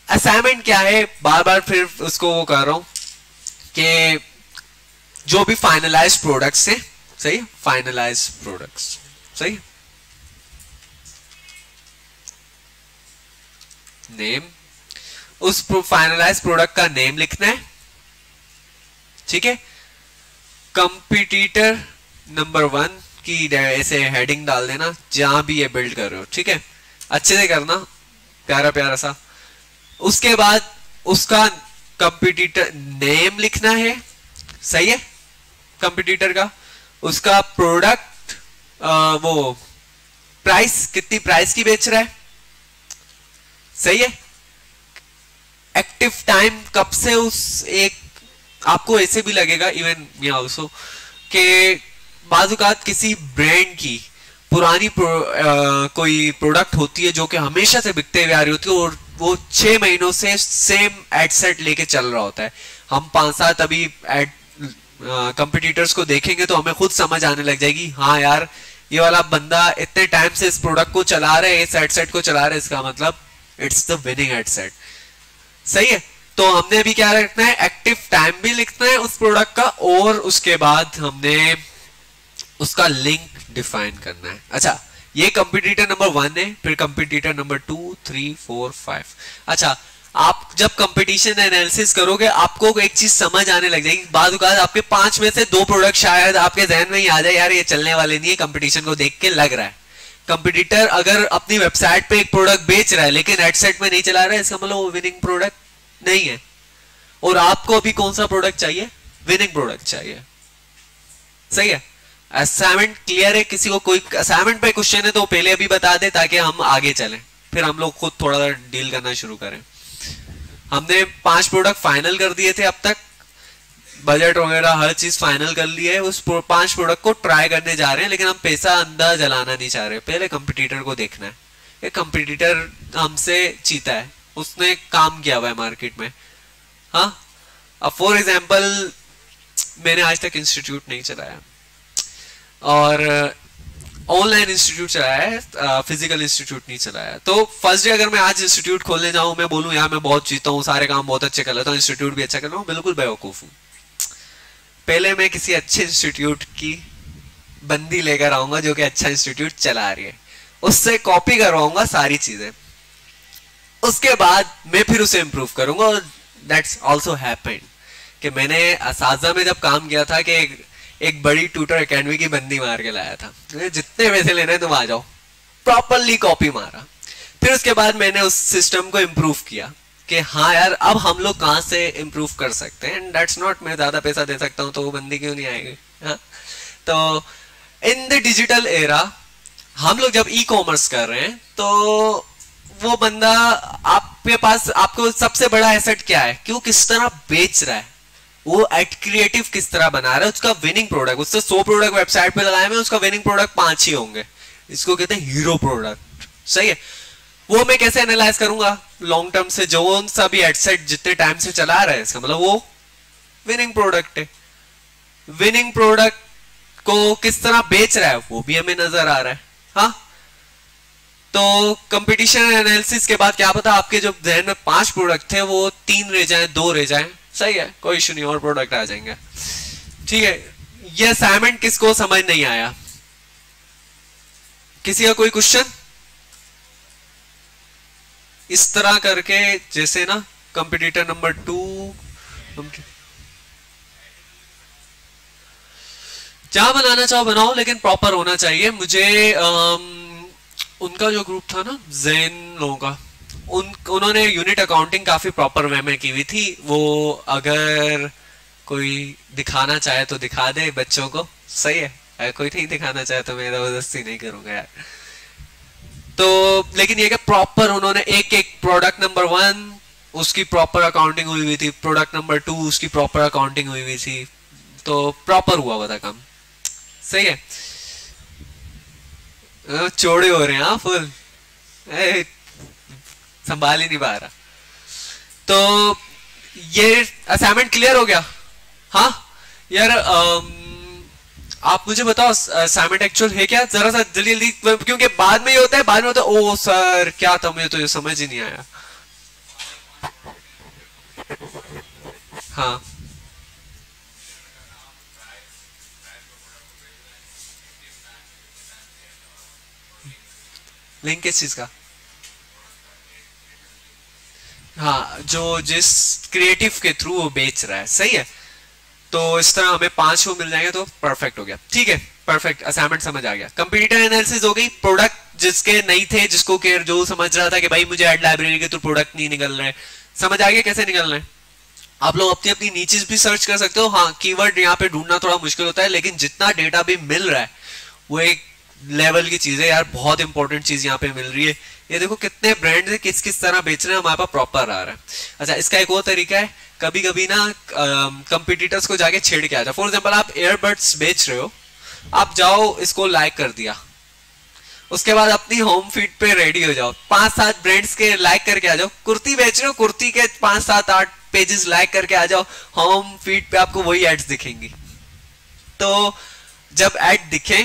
S1: असाइनमेंट क्या है? बार बार फिर उसको वो कर रहा हूँ। कि जो भी फाइनलाइज प्रोडक्ट्स है, सही? फाइनलाइज प्रोडक्ट्स सही? नेम उस फाइनलाइज प्रोडक्ट का नेम लिखना है। ठीक है? कंपिटिटर नंबर वन की ऐसे हेडिंग डाल देना, जहाँ भी ये बिल्ड कर रहे हो, ठीक है? अच्छे से करना प्यारा प्यारा सा। उसके बाद उसका कंपिटिटर नेम लिखना है। सही है? कंपिटिटर का। उसका प्रोडक्ट वो प्राइस कितनी प्राइस की बेच रहा है? सही है? एक्टिव टाइम कब से उस एक आपको ऐसे भी लगेगा इवन मी ऑल्सो के बाजुकात किसी ब्रांड की पुरानी प्रो, आ, कोई प्रोडक्ट होती है जो कि हमेशा से बिकते हुए आ रही होती है और वो छह महीनों से सेम एड सेट लेके चल रहा होता है। हम पाँच सात अभी एड कंपिटिटर्स को देखेंगे तो हमें खुद समझ आने लग जाएगी हाँ यार, ये वाला बंदा इतने टाइम से इस प्रोडक्ट को चला रहे इस एड सेट को चला रहे इसका मतलब it's the winning ad set सही है? तो हमने अभी क्या रखना है? एक्टिव टाइम भी लिखना है उस प्रोडक्ट का और उसके बाद हमने उसका लिंक डिफाइन करना है। अच्छा ये कंपिटिटर नंबर वन है, फिर competitor number two three four five अच्छा आप जब कंपटीशन एनालिसिस करोगे, आपको एक चीज़ समझ आने लग जाएगी। बाद आपके पाँच में से दो प्रोडक्ट शायद आपके जहन में ही आ जाए, यार ये चलने वाले नहीं है कंपटीशन को देख के लग रहा है। कंपटीटर अगर अपनी वेबसाइट पे एक प्रोडक्ट बेच रहा है, लेकिन एडसेट में नहीं चला रहा है, इसका मतलब वो विनिंग प्रोडक्ट नहीं है। और आपको अभी कौन सा प्रोडक्ट चाहिए? विनिंग प्रोडक्ट चाहिए। सही है? असाइनमेंट क्लियर है? किसी को कोई असाइनमेंट पे क्वेश्चन है तो पहले अभी बता दे ताकि हम आगे चलें। फिर हम लोग खुद थोड़ा सा डील करना शुरू करें। हमने पाँच प्रोडक्ट फाइनल कर दिए थे अब तक। बजट वगैरह हर चीज़ फाइनल कर ली है। उस पाँच प्रोडक्ट को ट्राई करने जा रहे हैं, लेकिन हम पैसा अंदर जलाना नहीं चाह रहे। पहले कंपटीटर को देखना है। ये कंपटीटर हमसे चीता है। उसने काम किया हुआ है मार्केट में। हाँ? अब फॉर एग्ज़ाम्पल मैंने आज तक इंस्टीट्यूट नहीं चलाया। और ऑनलाइन इंस्टीट्यूट चलाया है फ़िज़िकल इंस्टीट्यूट नहीं चलाया। तो फ़र्स्ट डे अगर मैं आज इंस्टीट्यूट खोलने जाऊँ, मैं बोलूँ, यार, मैं बहुत जीता हूँ, सारे काम बहुत अच्छे कर लेता हूँ इंस्टीट्यूट भी अच्छा कर रहा हूँ, बिल्कुल बेवकूफ़ हूँ। पहले मैं किसी अच्छे इंस्टीट्यूट की बंदी लेकर आऊँगा जो कि अच्छा इंस्टीट्यूट चला रही है। उससे कॉपी करवाऊँगा सारी चीज़ें। उसके बाद मैं फिर उसे इंप्रूव करूँगा और दैट्स ऑल्सो हैपेंड कि मैंने असाजा में जब काम किया था कि एक बड़ी ट्यूटर एकेडमी की बंदी मार के लाया था। जितने पैसे लेने तुम आ जाओ। प्रॉपरली कॉपी मारा। फिर उसके बाद मैंने उस सिस्टम को इम्प्रूव किया कि हाँ यार, अब हम लोग कहाँ से इम्प्रूव कर सकते हैं? एंड दैट्स नॉट मैं ज़्यादा पैसा दे सकता हूँ तो वो बंदी क्यों नहीं आएगी? हाँ। तो इन द डिजिटल एरा हम लोग जब ई कॉमर्स कर रहे हैं तो वो बंदा आपके पास, आपको सबसे बड़ा एसेट क्या है? कि वो किस तरह बेच रहा है। वो एट क्रिएटिव किस तरह बना रहा है, उसका विनिंग प्रोडक्ट उससे सौ प्रोडक्ट वेबसाइट पे लगाए में उसका विनिंग प्रोडक्ट पाँच ही होंगे। इसको कहते हैं हीरो प्रोडक्ट सही है? वो मैं कैसे एनालाइज करूँगा? लॉन्ग टर्म से जो सा भी एडसेट जितने टाइम से चला रहा है, इसका मतलब वो विनिंग प्रोडक्ट है। विनिंग प्रोडक्ट को किस तरह बेच रहा है, वो भी हमें नज़र आ रहा है। हाँ? तो कंपटीशन एनालिसिस के बाद क्या पता आपके जो जहन में पाँच प्रोडक्ट थे, वो तीन रह जाए, दो रह जाएँ। सही है कोई इशू नहीं और प्रोडक्ट आ जाएँगे। ठीक है ये असाइनमेंट किसको समझ नहीं आया? किसी का कोई क्वेश्चन इस तरह करके जैसे ना कंपिटिटर नंबर टू जहाँ बनाना चाहो बनाओ लेकिन प्रॉपर होना चाहिए। मुझे आम, उनका जो ग्रुप था ना जैन लोगों का उन, उन्होंने यूनिट अकाउंटिंग काफ़ी प्रॉपर वे में की हुई थी। वो अगर कोई दिखाना चाहे तो दिखा दे बच्चों को। सही है। अगर कोई नहीं दिखाना चाहे तो मैं ज़बरदस्ती नहीं करूँगा यार। तो लेकिन ये प्रॉपर उन्होंने एक एक प्रोडक्ट नंबर वन उसकी प्रॉपर अकाउंटिंग हुई हुई थी। प्रोडक्ट नंबर टू उसकी प्रॉपर अकाउंटिंग हुई हुई थी। तो प्रॉपर हुआ हुआ था काम। सही है। चौड़े हो रहे हैं हाँ फुल। संभाल ही नहीं पा रहा। तो ये असाइनमेंट क्लियर हो गया। हाँ? यार आम, आप मुझे बताओ असाइनमेंट एक्चुअल है क्या? जरा सा जल्दी जल्दी क्योंकि बाद में ये होता है बाद में होता है ओ सर क्या था मुझे तो ये समझ ही नहीं आया। हाँ। लिंक किस चीज़ का? हाँ जो जिस क्रिएटिव के थ्रू वो बेच रहा है, सही है? तो इस तरह हमें पाँच शो मिल जाएँगे तो परफेक्ट हो गया। ठीक है परफेक्ट असाइनमेंट समझ आ गया। कंप्यूटर एनालिसिस हो गई प्रोडक्ट जिसके नहीं थे, जिसको केयर जो समझ रहा था कि भाई मुझे एड लाइब्रेरी के थ्रू प्रोडक्ट नहीं निकल रहे समझ आ गया कैसे निकल रहे आप लोग अपनी अपनी नीचे भी सर्च कर सकते हो। हाँ कीवर्ड यहाँ पे ढूंढना थोड़ा मुश्किल होता है, लेकिन जितना डेटा भी मिल रहा है, वो एक लेवल की चीज़ है यार, बहुत इंपॉर्टेंट चीज़ यहाँ पे मिल रही है। ये देखो कितने ब्रांड किस किस तरह बेच रहे हैं, हमारे पास प्रॉपर आ रहा है। अच्छा इसका एक और तरीका है कभी कभी ना कंपिटिटर्स को जाके छेड़ के आ जाओ। फॉर एग्ज़ाम्पल आप एयरबड्स बेच रहे हो, आप जाओ, इसको लाइक कर दिया। उसके बाद अपनी होम फ़ीड पे रेडी हो जाओ। पाँच सात ब्रांड्स के लाइक करके आ जाओ। कुर्ती बेच रहे हो, कुर्ती के पाँच सात आठ पेजेस लाइक करके आ जाओ। होम फ़ीड पे आपको वही एड्स दिखेंगी। तो जब एड दिखे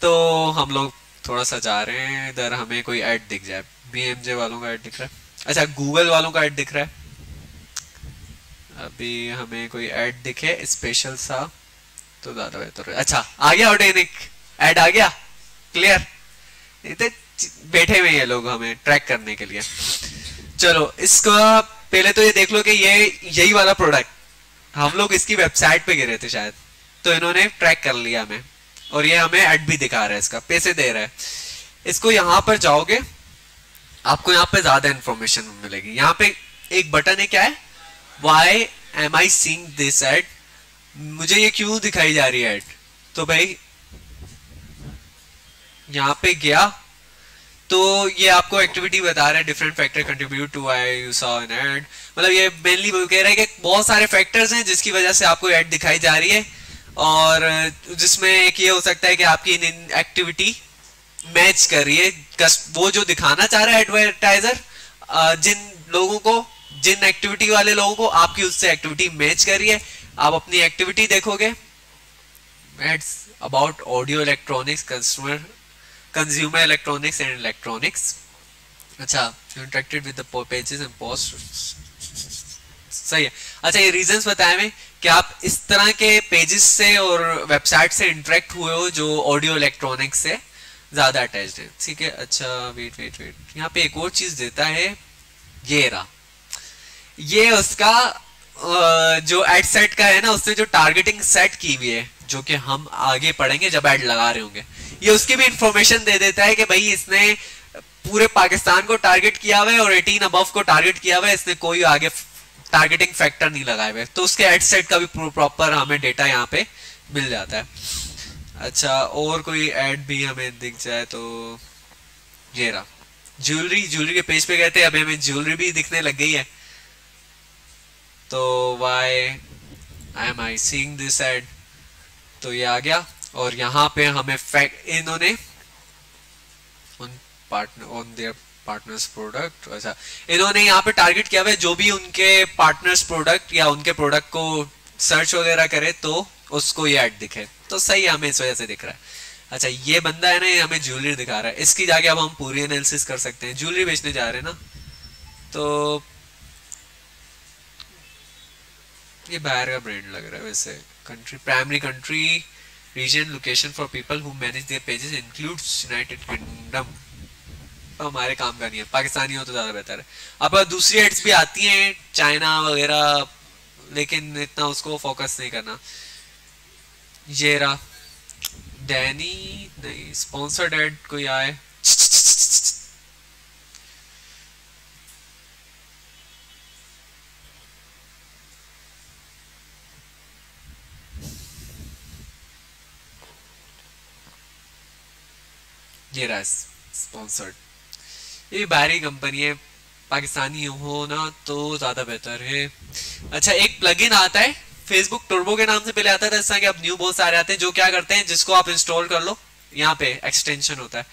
S1: तो हम लोग थोड़ा सा जा रहे हैं, इधर हमें कोई ऐड दिख जाए। बीएमजे वालों का ऐड दिख रहा है। अच्छा गूगल वालों का ऐड दिख रहा है। अभी हमें कोई ऐड दिखे स्पेशल सा तो ज़्यादा बेहतर अच्छा आ गया ऑर्गेनिक ऐड आ गया। क्लियर इतने बैठे हुए ये लोग हमें ट्रैक करने के लिए। चलो, इसका, पहले तो ये देख लो कि ये, यही वाला प्रोडक्ट हम लोग इसकी वेबसाइट पे गिरे थे शायद। तो इन्होंने ट्रैक कर लिया हमें। और ये हमें एड भी दिखा रहा है इसका, पैसे दे रहा है। इसको यहाँ पर जाओगे, आपको यहाँ पे ज़्यादा इंफॉर्मेशन मिलेगी। यहाँ पे एक बटन है, क्या है? Why am I seeing this ad मुझे ये क्यों दिखाई जा रही है एड तो भाई, यहाँ पे गया। तो ये आपको एक्टिविटी बता रहा है different factor contribute to I you saw an ad मतलब ये मेनली कह रहा है कि बहुत सारे फैक्टर्स हैं जिसकी वजह से आपको एड दिखाई जा रही है। और जिसमें एक ये हो सकता है कि आपकी इन एक्टिविटी मैच कर रही है। वो जो दिखाना चाह रहा है एडवर्टाइजर जिन लोगों को, जिन एक्टिविटी वाले लोगों को आपकी उससे एक्टिविटी मैच कर रही है। आप अपनी एक्टिविटी देखोगे। Ads about audio electronics consumer consumer electronics and electronics अच्छा interacted with the pages and post सही है। अच्छा ये रीजंस बताए मैं कि आप इस तरह के पेजेस से और वेबसाइट से इंटरेक्ट हुए हो जो ऑडियो इलेक्ट्रॉनिक्स से? ज़्यादा अटैच है। ठीक है अच्छा वेट वेट वेट यहाँ पे एक और चीज़ देता है, ये रहा। ये उसका जो एड सेट का है ना, उसने जो टारगेटिंग सेट की हुई है, जो कि हम आगे पढ़ेंगे जब एड लगा रहे होंगे। ये उसकी भी इंफॉर्मेशन दे देता है कि भाई इसने पूरे पाकिस्तान को टारगेट किया हुआ है और 18 अबव को टारगेट किया हुआ है, इसने कोई आगे टारगेटिंग फैक्टर नहीं लगाए हुए। तो उसके एड सेट का भी प्रॉपर हमें डेटा यहाँ पे मिल जाता है। अच्छा और कोई एड भी हमें दिख जाए तो ये रहा। ज्वेलरी ज्वेलरी के पेज पे गए थे, अभी हमें ज्वेलरी भी दिखने लग गई है। तो why I am I seeing this ad तो ये आ गया, और यहाँ पे हमें फैक्ट इन्होंने उन partner on their partners product ऐसा इन्होंने यहाँ पे टारगेट किया हुआ जो भी उनके पार्टनर्स प्रोडक्ट या उनके प्रोडक्ट को सर्च वगैरह करे तो उसको ये ऐड दिखे। तो सही हमें इस वजह से दिख रहा है। अच्छा ये बंदा है ना, ये हमें ज्वेलरी दिखा रहा है। इसकी जाके अब हम पूरी एनालिसिस कर सकते हैं। ज्वेलरी बेचने जा रहे हैं ना। तो ये बाहर का ब्रांड लग रहा है वैसे। Country primary country region location for people who manage their pages includes United Kingdom हमारे काम का नहीं है पाकिस्तानी हो तो ज़्यादा बेहतर है। अब दूसरी एड्स भी आती हैं चाइना वगैरह, लेकिन इतना उसको फोकस नहीं करना। ये रहा। डैनी नहीं स्पॉन्सर्ड एड कोई आए। ये रहा स्पॉन्सर्ड ये बाहरी कंपनी है, पाकिस्तानी हो ना तो ज़्यादा बेहतर है। अच्छा एक प्लगइन आता है फेसबुक टर्बो के नाम से पहले आता था जैसा कि अब न्यू बहुत सारे आते हैं, जो क्या करते हैं, जिसको आप इंस्टॉल कर लो, यहाँ पे एक्सटेंशन होता है।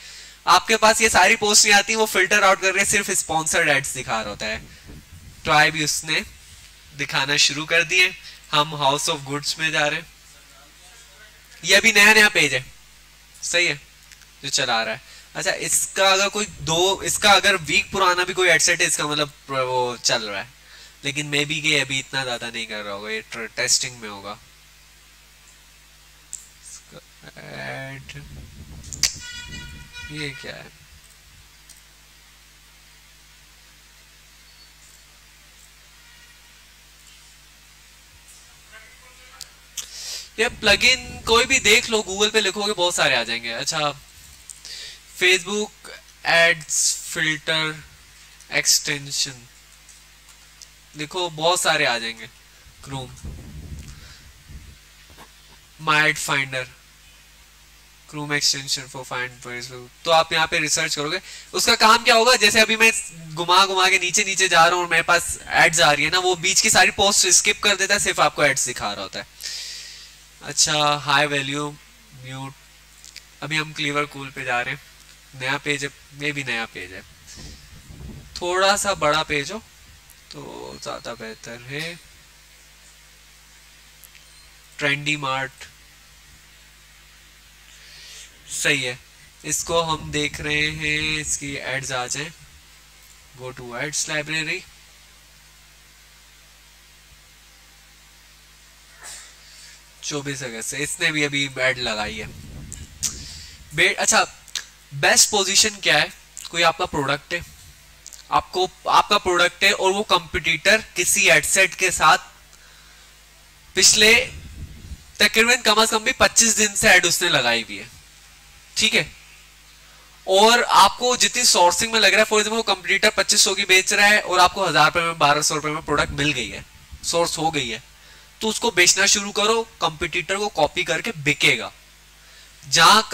S1: आपके पास ये सारी पोस्ट नहीं आती, वो फ़िल्टर आउट करके सिर्फ़ स्पॉन्सर्ड एड्स दिखा रहा होता है। ट्राई भी उसने दिखाना शुरू कर दिए हम हाउस ऑफ़ गुड्स में जा रहे हैं। ये अभी नया नया पेज है। सही है, जो चला रहा है। अच्छा इसका अगर कोई दो, इसका अगर वीक पुराना भी कोई एडसेट है, इसका मतलब वो चल रहा है। लेकिन मे बी ये अभी इतना ज़्यादा नहीं कर रहा होगा, ये टेस्टिंग में होगा। एड ये क्या है? ये प्लगइन कोई भी देख लो गूगल पे लिखोगे, बहुत सारे आ जाएँगे। अच्छा फेसबुक एड्स फ़िल्टर एक्सटेंशन देखो, बहुत सारे आ जाएँगे। Chrome mind finder Chrome extension for find Facebook तो आप यहाँ पे रिसर्च करोगे। उसका काम क्या होगा? जैसे अभी मैं घुमा घुमा के नीचे नीचे जा रहा हूँ और मेरे पास एड्स आ रही है ना, वो बीच की सारी पोस्ट स्किप कर देता है, सिर्फ़ आपको एड्स दिखा रहा होता है। अच्छा हाई वैल्यू म्यूट अभी हम क्लीवर कूल पे जा रहे हैं। नया पेज है ये भी नया पेज है। थोड़ा सा बड़ा पेज हो तो ज़्यादा बेहतर है। Trendy mart. सही है। इसको हम देख रहे हैं, इसकी एड्स आ जाए। गो टू एड्स लाइब्रेरी चौबीस अगस्त से, इसने भी अभी एड लगाई है। बेड अच्छा बेस्ट पोजीशन क्या है? कोई आपका प्रोडक्ट है? आपको, आपका प्रोडक्ट है और वो कंपटीटर किसी एडसेट के साथ पिछले तकरीबन कम अज कम भी 25 दिन से एड उसने लगाई हुई है। ठीक है? और आपको जितनी सोर्सिंग में लग रहा है फॉर एग्ज़ाम्पल कंपटीटर पच्चीस सौ की बेच रहा है और आपको हज़ार रुपए में, बारह रुपए में प्रोडक्ट मिल गई है। सोर्स हो गई है। तो उसको बेचना शुरू करो कंपटीटर को कॉपी करके बिकेगा। जहाँ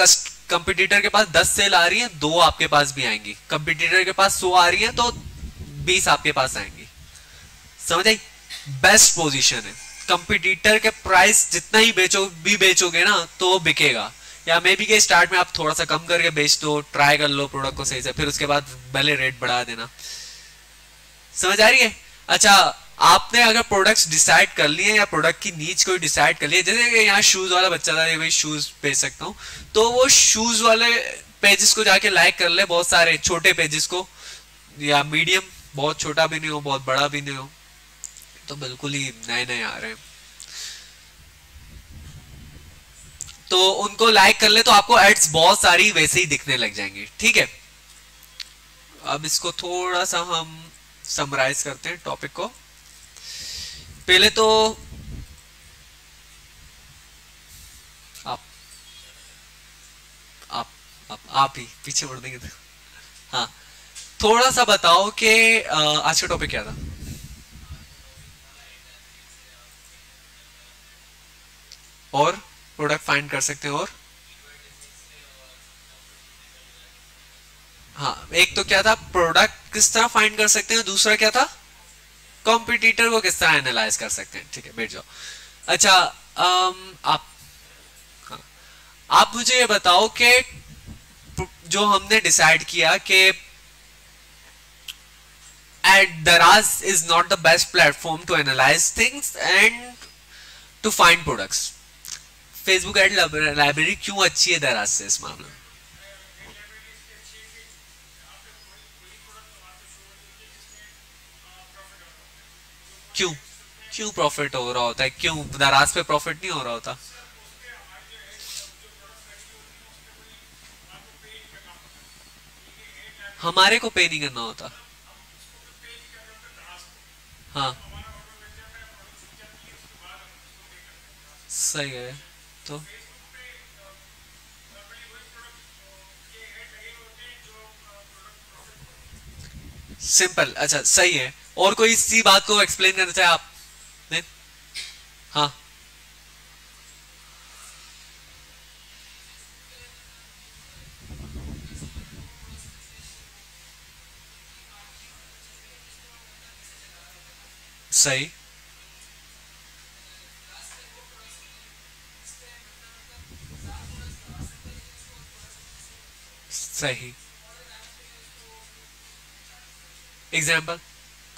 S1: कंपटीटर के पास दस सेल आ रही है, दो आपके पास भी आएँगी। कंपटीटर के पास सौ आ रही है तो बीस आपके पास आएँगी। समझ आई? बेस्ट पोजीशन है। कंपटीटर के प्राइस जितना ही बेचो, भी बेचोगे ना तो बिकेगा। या मे बी के स्टार्ट में आप थोड़ा सा कम करके बेच दो ट्राई कर लो प्रोडक्ट को सही से, फिर उसके बाद पहले रेट बढ़ा देना। समझ आ रही है? अच्छा आपने अगर प्रोडक्ट्स डिसाइड कर लिए या प्रोडक्ट की नीच कोई डिसाइड कर लिया जैसे यहाँ शूज़ वाला बच्चा था भाई शूज़ बेच सकता हूँ तो वो शूज़ वाले पेजेस को जाके लाइक कर ले, बहुत सारे छोटे पेजेस को, या मीडियम बहुत छोटा भी नहीं हो, बहुत बड़ा भी नहीं हो तो बिल्कुल ही नए नए आ रहे हैं। तो उनको लाइक कर ले तो आपको एड्स बहुत सारी वैसे ही दिखने लग जाएँगी, ठीक है? अब इसको थोड़ा सा हम समराइज करते हैं टॉपिक को। पहले तो आप आप आप आप ही पीछे बढ़ देंगे तो। हाँ थोड़ा सा बताओ कि आज का टॉपिक क्या था? और प्रोडक्ट फाइंड कर सकते हैं और? हाँ एक तो क्या था? प्रोडक्ट किस तरह फाइंड कर सकते हैं? दूसरा क्या था? कॉम्पिटिटर को किस तरह एनालाइज कर सकते हैं? ठीक है बैठ जाओ। अच्छा आम, आप हाँ, आप मुझे ये बताओ कि जो हमने डिसाइड किया कि at Daraz is not the best platform to analyse things and to find products Facebook ad library क्यों अच्छी है दराज से इस मामले में? क्यों क्यों प्रॉफिट हो रहा होता है? क्यों दराज पे प्रॉफिट नहीं हो रहा होता? हमारे को पे नहीं करना होता। हाँ। सही है तो? सिंपल अच्छा सही है। और कोई इसी बात को एक्सप्लेन करना चाहे आप? नहीं? हाँ। सही। सही। एग्ज़ाम्पल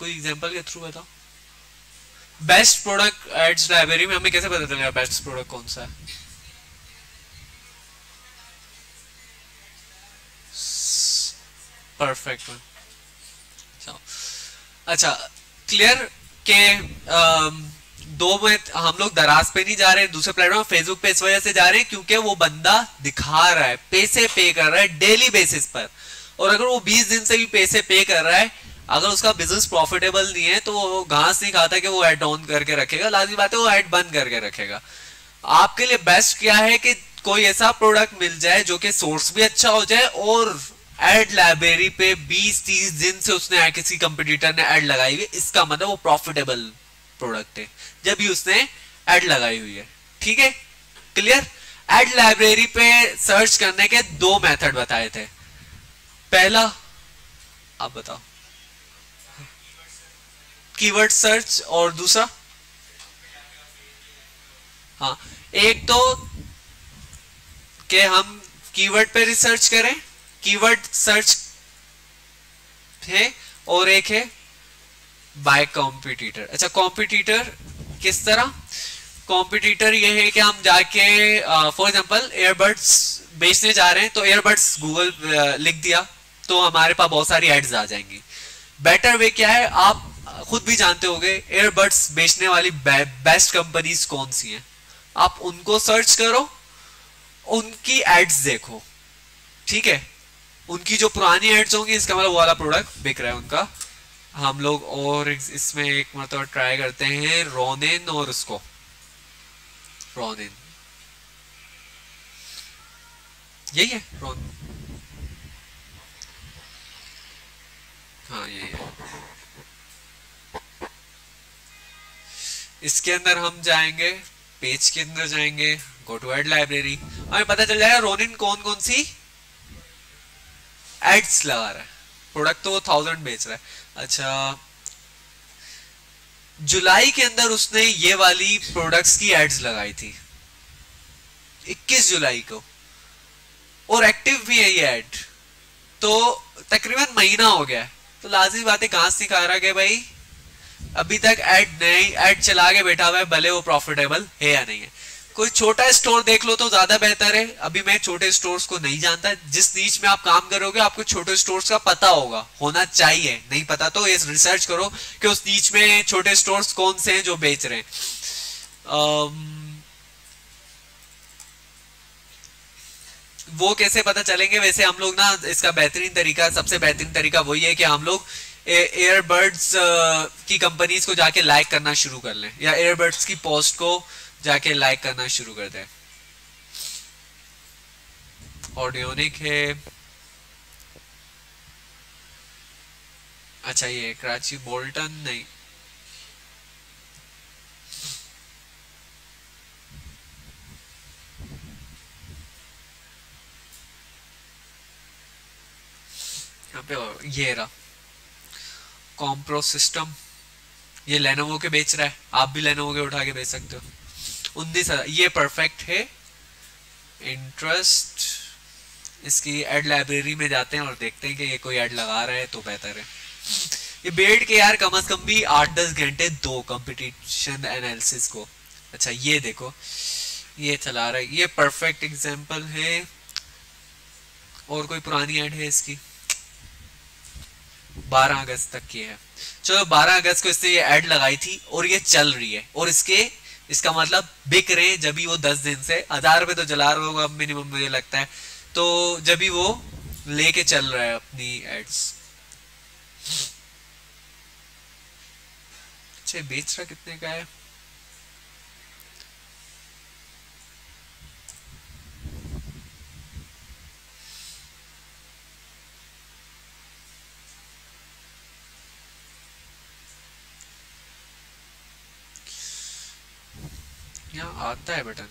S1: कोई एग्ज़ाम्पल के थ्रू बताओ बेस्ट प्रोडक्ट एड्स लाइब्रेरी में हमें कैसे पता चलेगा बेस्ट प्रोडक्ट कौन सा है? परफेक्ट अच्छा क्लियर के दो में हम लोग दराज पे नहीं जा रहे, दूसरे प्लेटफॉर्म फेसबुक पे इस वजह से जा रहे हैं क्योंकि वो बंदा दिखा रहा है, पैसे पे कर रहा है डेली बेसिस पर। और अगर वो 20 दिन से भी पैसे पे कर रहा है अगर उसका बिज़नेस प्रॉफिटेबल नहीं है तो वो घास नहीं खाता कि वो एड ऑन करके रखेगा। लाजमी बात है, वो एड बंद करके रखेगा। आपके लिए बेस्ट क्या है कि कोई ऐसा प्रोडक्ट मिल जाए जो कि सोर्स भी अच्छा हो जाए और एड लाइब्रेरी पे 20-30 दिन से उसने किसी कंपटीटर ने एड लगाई हुई इसका मतलब वो प्रॉफिटेबल प्रोडक्ट है, जब भी उसने एड लगाई हुई है। ठीक है? क्लियर एड लाइब्रेरी पे सर्च करने के दो मेथड बताए थे। पहला, आप बताओ। कीवर्ड सर्च और दूसरा? हाँ एक तो कि हम कीवर्ड पे रिसर्च करें, कीवर्ड सर्च है और एक है बाय कॉम्पिटिटर। अच्छा कॉम्पिटिटर किस तरह? कॉम्पिटिटर ये है कि हम जाके फॉर एग्जांपल एयरबड्स बेचने जा रहे हैं तो एयरबड्स गूगल लिख दिया तो हमारे पास बहुत सारी एड्स आ जाएँगी। बेटर वे क्या है? आप खुद भी जानते होंगे एयरबड्स बेचने वाली बे, बेस्ट कंपनीज़ कौन सी हैं? आप उनको सर्च करो उनकी एड्स देखो। ठीक है? उनकी जो पुरानी एड्स होंगी इसका मतलब वो वाला प्रोडक्ट बिक रहा है उनका। हम लोग और इसमें एक मतलब ट्राई करते हैं रोनिन और उसको। रोनिन यही है रोन हाँ यही है। इसके अंदर हम जाएँगे पेज के अंदर जाएँगे गो टू एड लाइब्रेरी हमें पता चल जाएगा रोनिन कौन कौन सी एड्स लगा रहा है। प्रोडक्ट तो वो थाउज़ेंड बेच रहा है। अच्छा जुलाई के अंदर उसने ये वाली प्रोडक्ट्स की एड्स लगाई थी। 21 जुलाई को। और एक्टिव भी है ये एड तो तकरीबन महीना हो गया तो लाजमी बात कहाँ से सिखा रहा है भाई अभी तक एड नहीं एड चला के बैठा हुआ है, भले वो प्रॉफिटेबल है या नहीं है। कोई छोटा स्टोर देख लो तो ज़्यादा बेहतर है। अभी मैं छोटे स्टोर्स को नहीं जानता। जिस नीच में आप काम करोगे, आपको छोटे स्टोर्स का पता होगा। होना चाहिए, नहीं पता तो ये रिसर्च करो कि उस नीच में छोटे स्टोर्स कौन से हैं जो बेच रहे हैं। वो कैसे पता चलेंगे? वैसे हम लोग ना इसका बेहतरीन तरीका, सबसे बेहतरीन तरीका वही है कि हम लोग एयरबर्ड्स की कंपनीज़ को जाके लाइक करना शुरू कर लें, या एयरबर्ड्स की पोस्ट को जाके लाइक करना शुरू कर दें। ऑडियोनिक है। अच्छा ये कराची बोल्टन नहीं। यहाँ पे, ये रहा। कॉम्प्रो सिस्टम ये लेनोवो के बेच रहा है। आप भी लेनोवो के उठा के बेच सकते हो। उन्नीस ये परफेक्ट है। इंटरेस्ट इसकी एड लाइब्रेरी में जाते हैं और देखते हैं कि ये कोई एड लगा रहा है तो बेहतर है। ये बेड के यार कम अज कम भी आठ दस घंटे दो कंपटीशन एनालिसिस को। अच्छा ये देखो। ये चला रहा है। ये परफेक्ट एग्जांपल है। और कोई पुरानी एड है इसकी? 12 अगस्त तक की है। चलो 12 अगस्त को इसने ये ऐड लगाई थी और ये चल रही है। और इसके, इसका मतलब बिक रहे जब भी वो 10 दिन से। हज़ार रुपए तो जला रहे होगा मिनिमम मुझे लगता है। तो जब भी वो लेके चल रहा है अपनी एड्स अच्छा बेच रहा कितने का है? यहाँ आता है बटन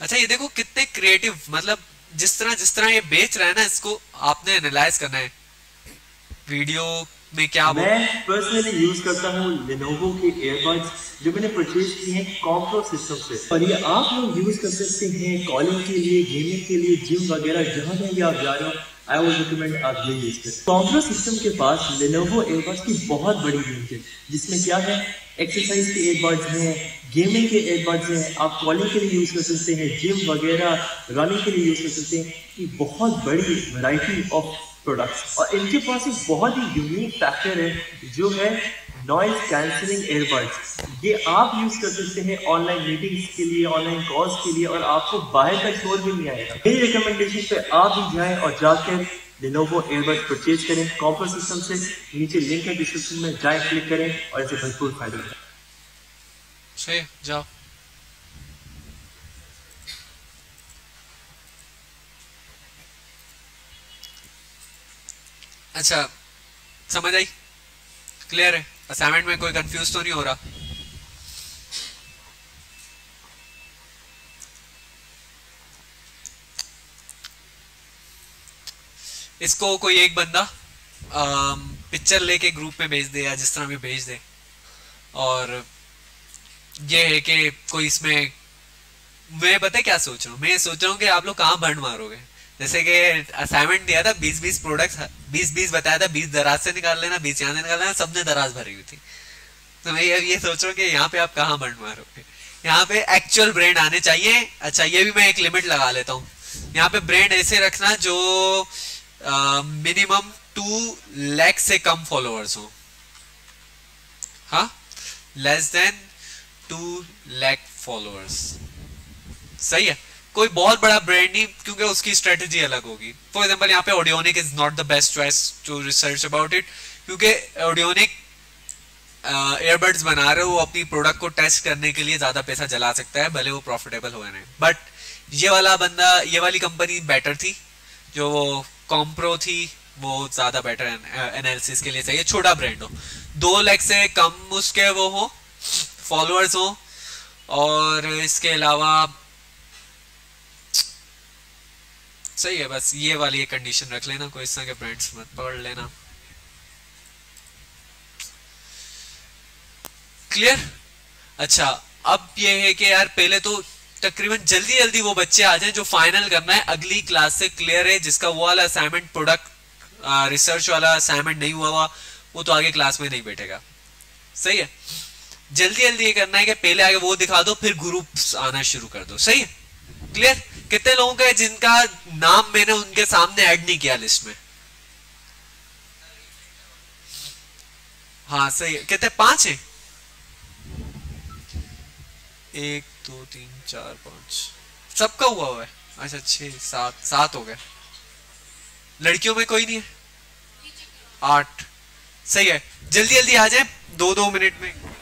S1: अच्छा ये देखो कितने क्रिएटिव मतलब जिस तरह जिस तरह ये बेच रहा है ना, इसको आपने एनालाइज करना है। वीडियो में क्या
S5: मैं पर्सनली यूज़ करता हूँ Lenovo के earbuds, जो मैंने परचेज किए हैं कॉम्प्रो सिस्टम से। और ये आप लोग यूज़ कर सकते हैं कॉलिंग के लिए गेमिंग के लिए जिम वगैरह, जहाँ भी आप जा रहे हो आई वुड रिकमेंड आप ये यूज़ करें। कॉम्प्रो सिस्टम के पास Lenovo एयरबड्स की बहुत बड़ी रेंज है, जिसमें क्या है? एक्सरसाइज के एयरबड्स हैं गेमिंग के एयरबड्स हैं, आप कॉलिंग के लिए यूज़ कर सकते हैं जिम वगैरह रनिंग के लिए यूज़ कर सकते हैं, ये बहुत बड़ी वैरायटी ऑफ़ प्रोडक्ट्स और इनके पास एक बहुत ही यूनिक फैक्टर है, जो है नॉइज़ कैंसलिंग एयरबड्स ये आप यूज़ कर सकते हैं ऑनलाइन मीटिंग्स के लिए ऑनलाइन कॉल्स के लिए और आपको बाहर का शोर भी नहीं आएगा। मेरी रिकमेंडेशन पे आप भी जाएँ और जाकर Lenovo earbuds परचेज करें कॉम्पर सिस्टम से नीचे लिंक है डिस्क्रिप्शन में जाएँ क्लिक करें और इसे भरपूर फ़ायदा उठाएँ
S1: जाओ। अच्छा समझ आई? क्लियर है? असाइनमेंट में कोई कंफ्यूज तो नहीं हो रहा? इसको कोई एक बंदा पिक्चर लेके ग्रुप में भेज दे या जिस तरह भी भेज दे। और ये है कि कोई इसमें, मैं पता क्या सोच रहा हूँ? मैं सोच रहा हूँ कि आप लोग कहाँ भंड मारोगे? जैसे कि असाइनमेंट दिया था 20 20 प्रोडक्ट्स 20 20 बताया था 20 दराज से निकाल लेना 20 यहाँ से निकाल लेना, सबने दराज भरी हुई थी। तो मैं अब ये सोच रहा हूँ कि यहाँ पे आप कहाँ भंड मारोगे? यहाँ पे एक्चुअल ब्रांड आने चाहिए। अच्छा ये भी मैं एक लिमिट लगा लेता हूँ। यहाँ पे ब्रांड ऐसे रखना जो मिनिमम टू लैख से कम फॉलोअर्स हो। Less than two lakh followers सही है। कोई बहुत बड़ा ब्रांड नहीं, क्योंकि उसकी स्ट्रेटेजी अलग होगी। फॉर एग्ज़ाम्पल यहाँ पे Audionic is not the best choice to research about it क्योंकि ऑडियोनिक एयरबड्स बना रहे हो अपनी प्रोडक्ट को टेस्ट करने के लिए ज़्यादा पैसा जला सकता है, भले वो प्रॉफिटेबल हो नहीं। बट ये वाला बंदा, ये वाली कंपनी बेटर थी, जो वो कॉम्प्रो थी, वो ज़्यादा बेटर एनालिसिस के लिए चाहिए। छोटा ब्रांड हो। दो लैख से कम उसके वो हो फॉलोअर्स हो। और इसके अलावा, सही है, बस ये वाली एक कंडीशन रख लेना, कोई इस तरह के ब्रांड्स मत पकड़ लेना। क्लियर अच्छा अब ये है कि यार, पहले तो तकरीबन जल्दी जल्दी वो बच्चे आ जाएँ जो फाइनल करना है। अगली क्लास से क्लियर है, जिसका वो वाला असाइनमेंट प्रोडक्ट रिसर्च वाला असाइनमेंट नहीं हुआ हुआ, वो तो आगे क्लास में नहीं बैठेगा। सही है? जल्दी जल्दी ये करना है कि पहले आगे वो दिखा दो, फिर ग्रुप्स आना शुरू कर दो। सही है? क्लियर कितने लोगों का है जिनका नाम मैंने उनके सामने ऐड नहीं किया लिस्ट में? हाँ सही है। कितने? पाँच है? एक दो, तीन, चार, पाँच। सबका हुआ हुआ है। अच्छा छह सात सात हो गए। लड़कियों में कोई नहीं है। आठ। सही है। जल्दी जल्दी आ जाए। दो दो मिनट में।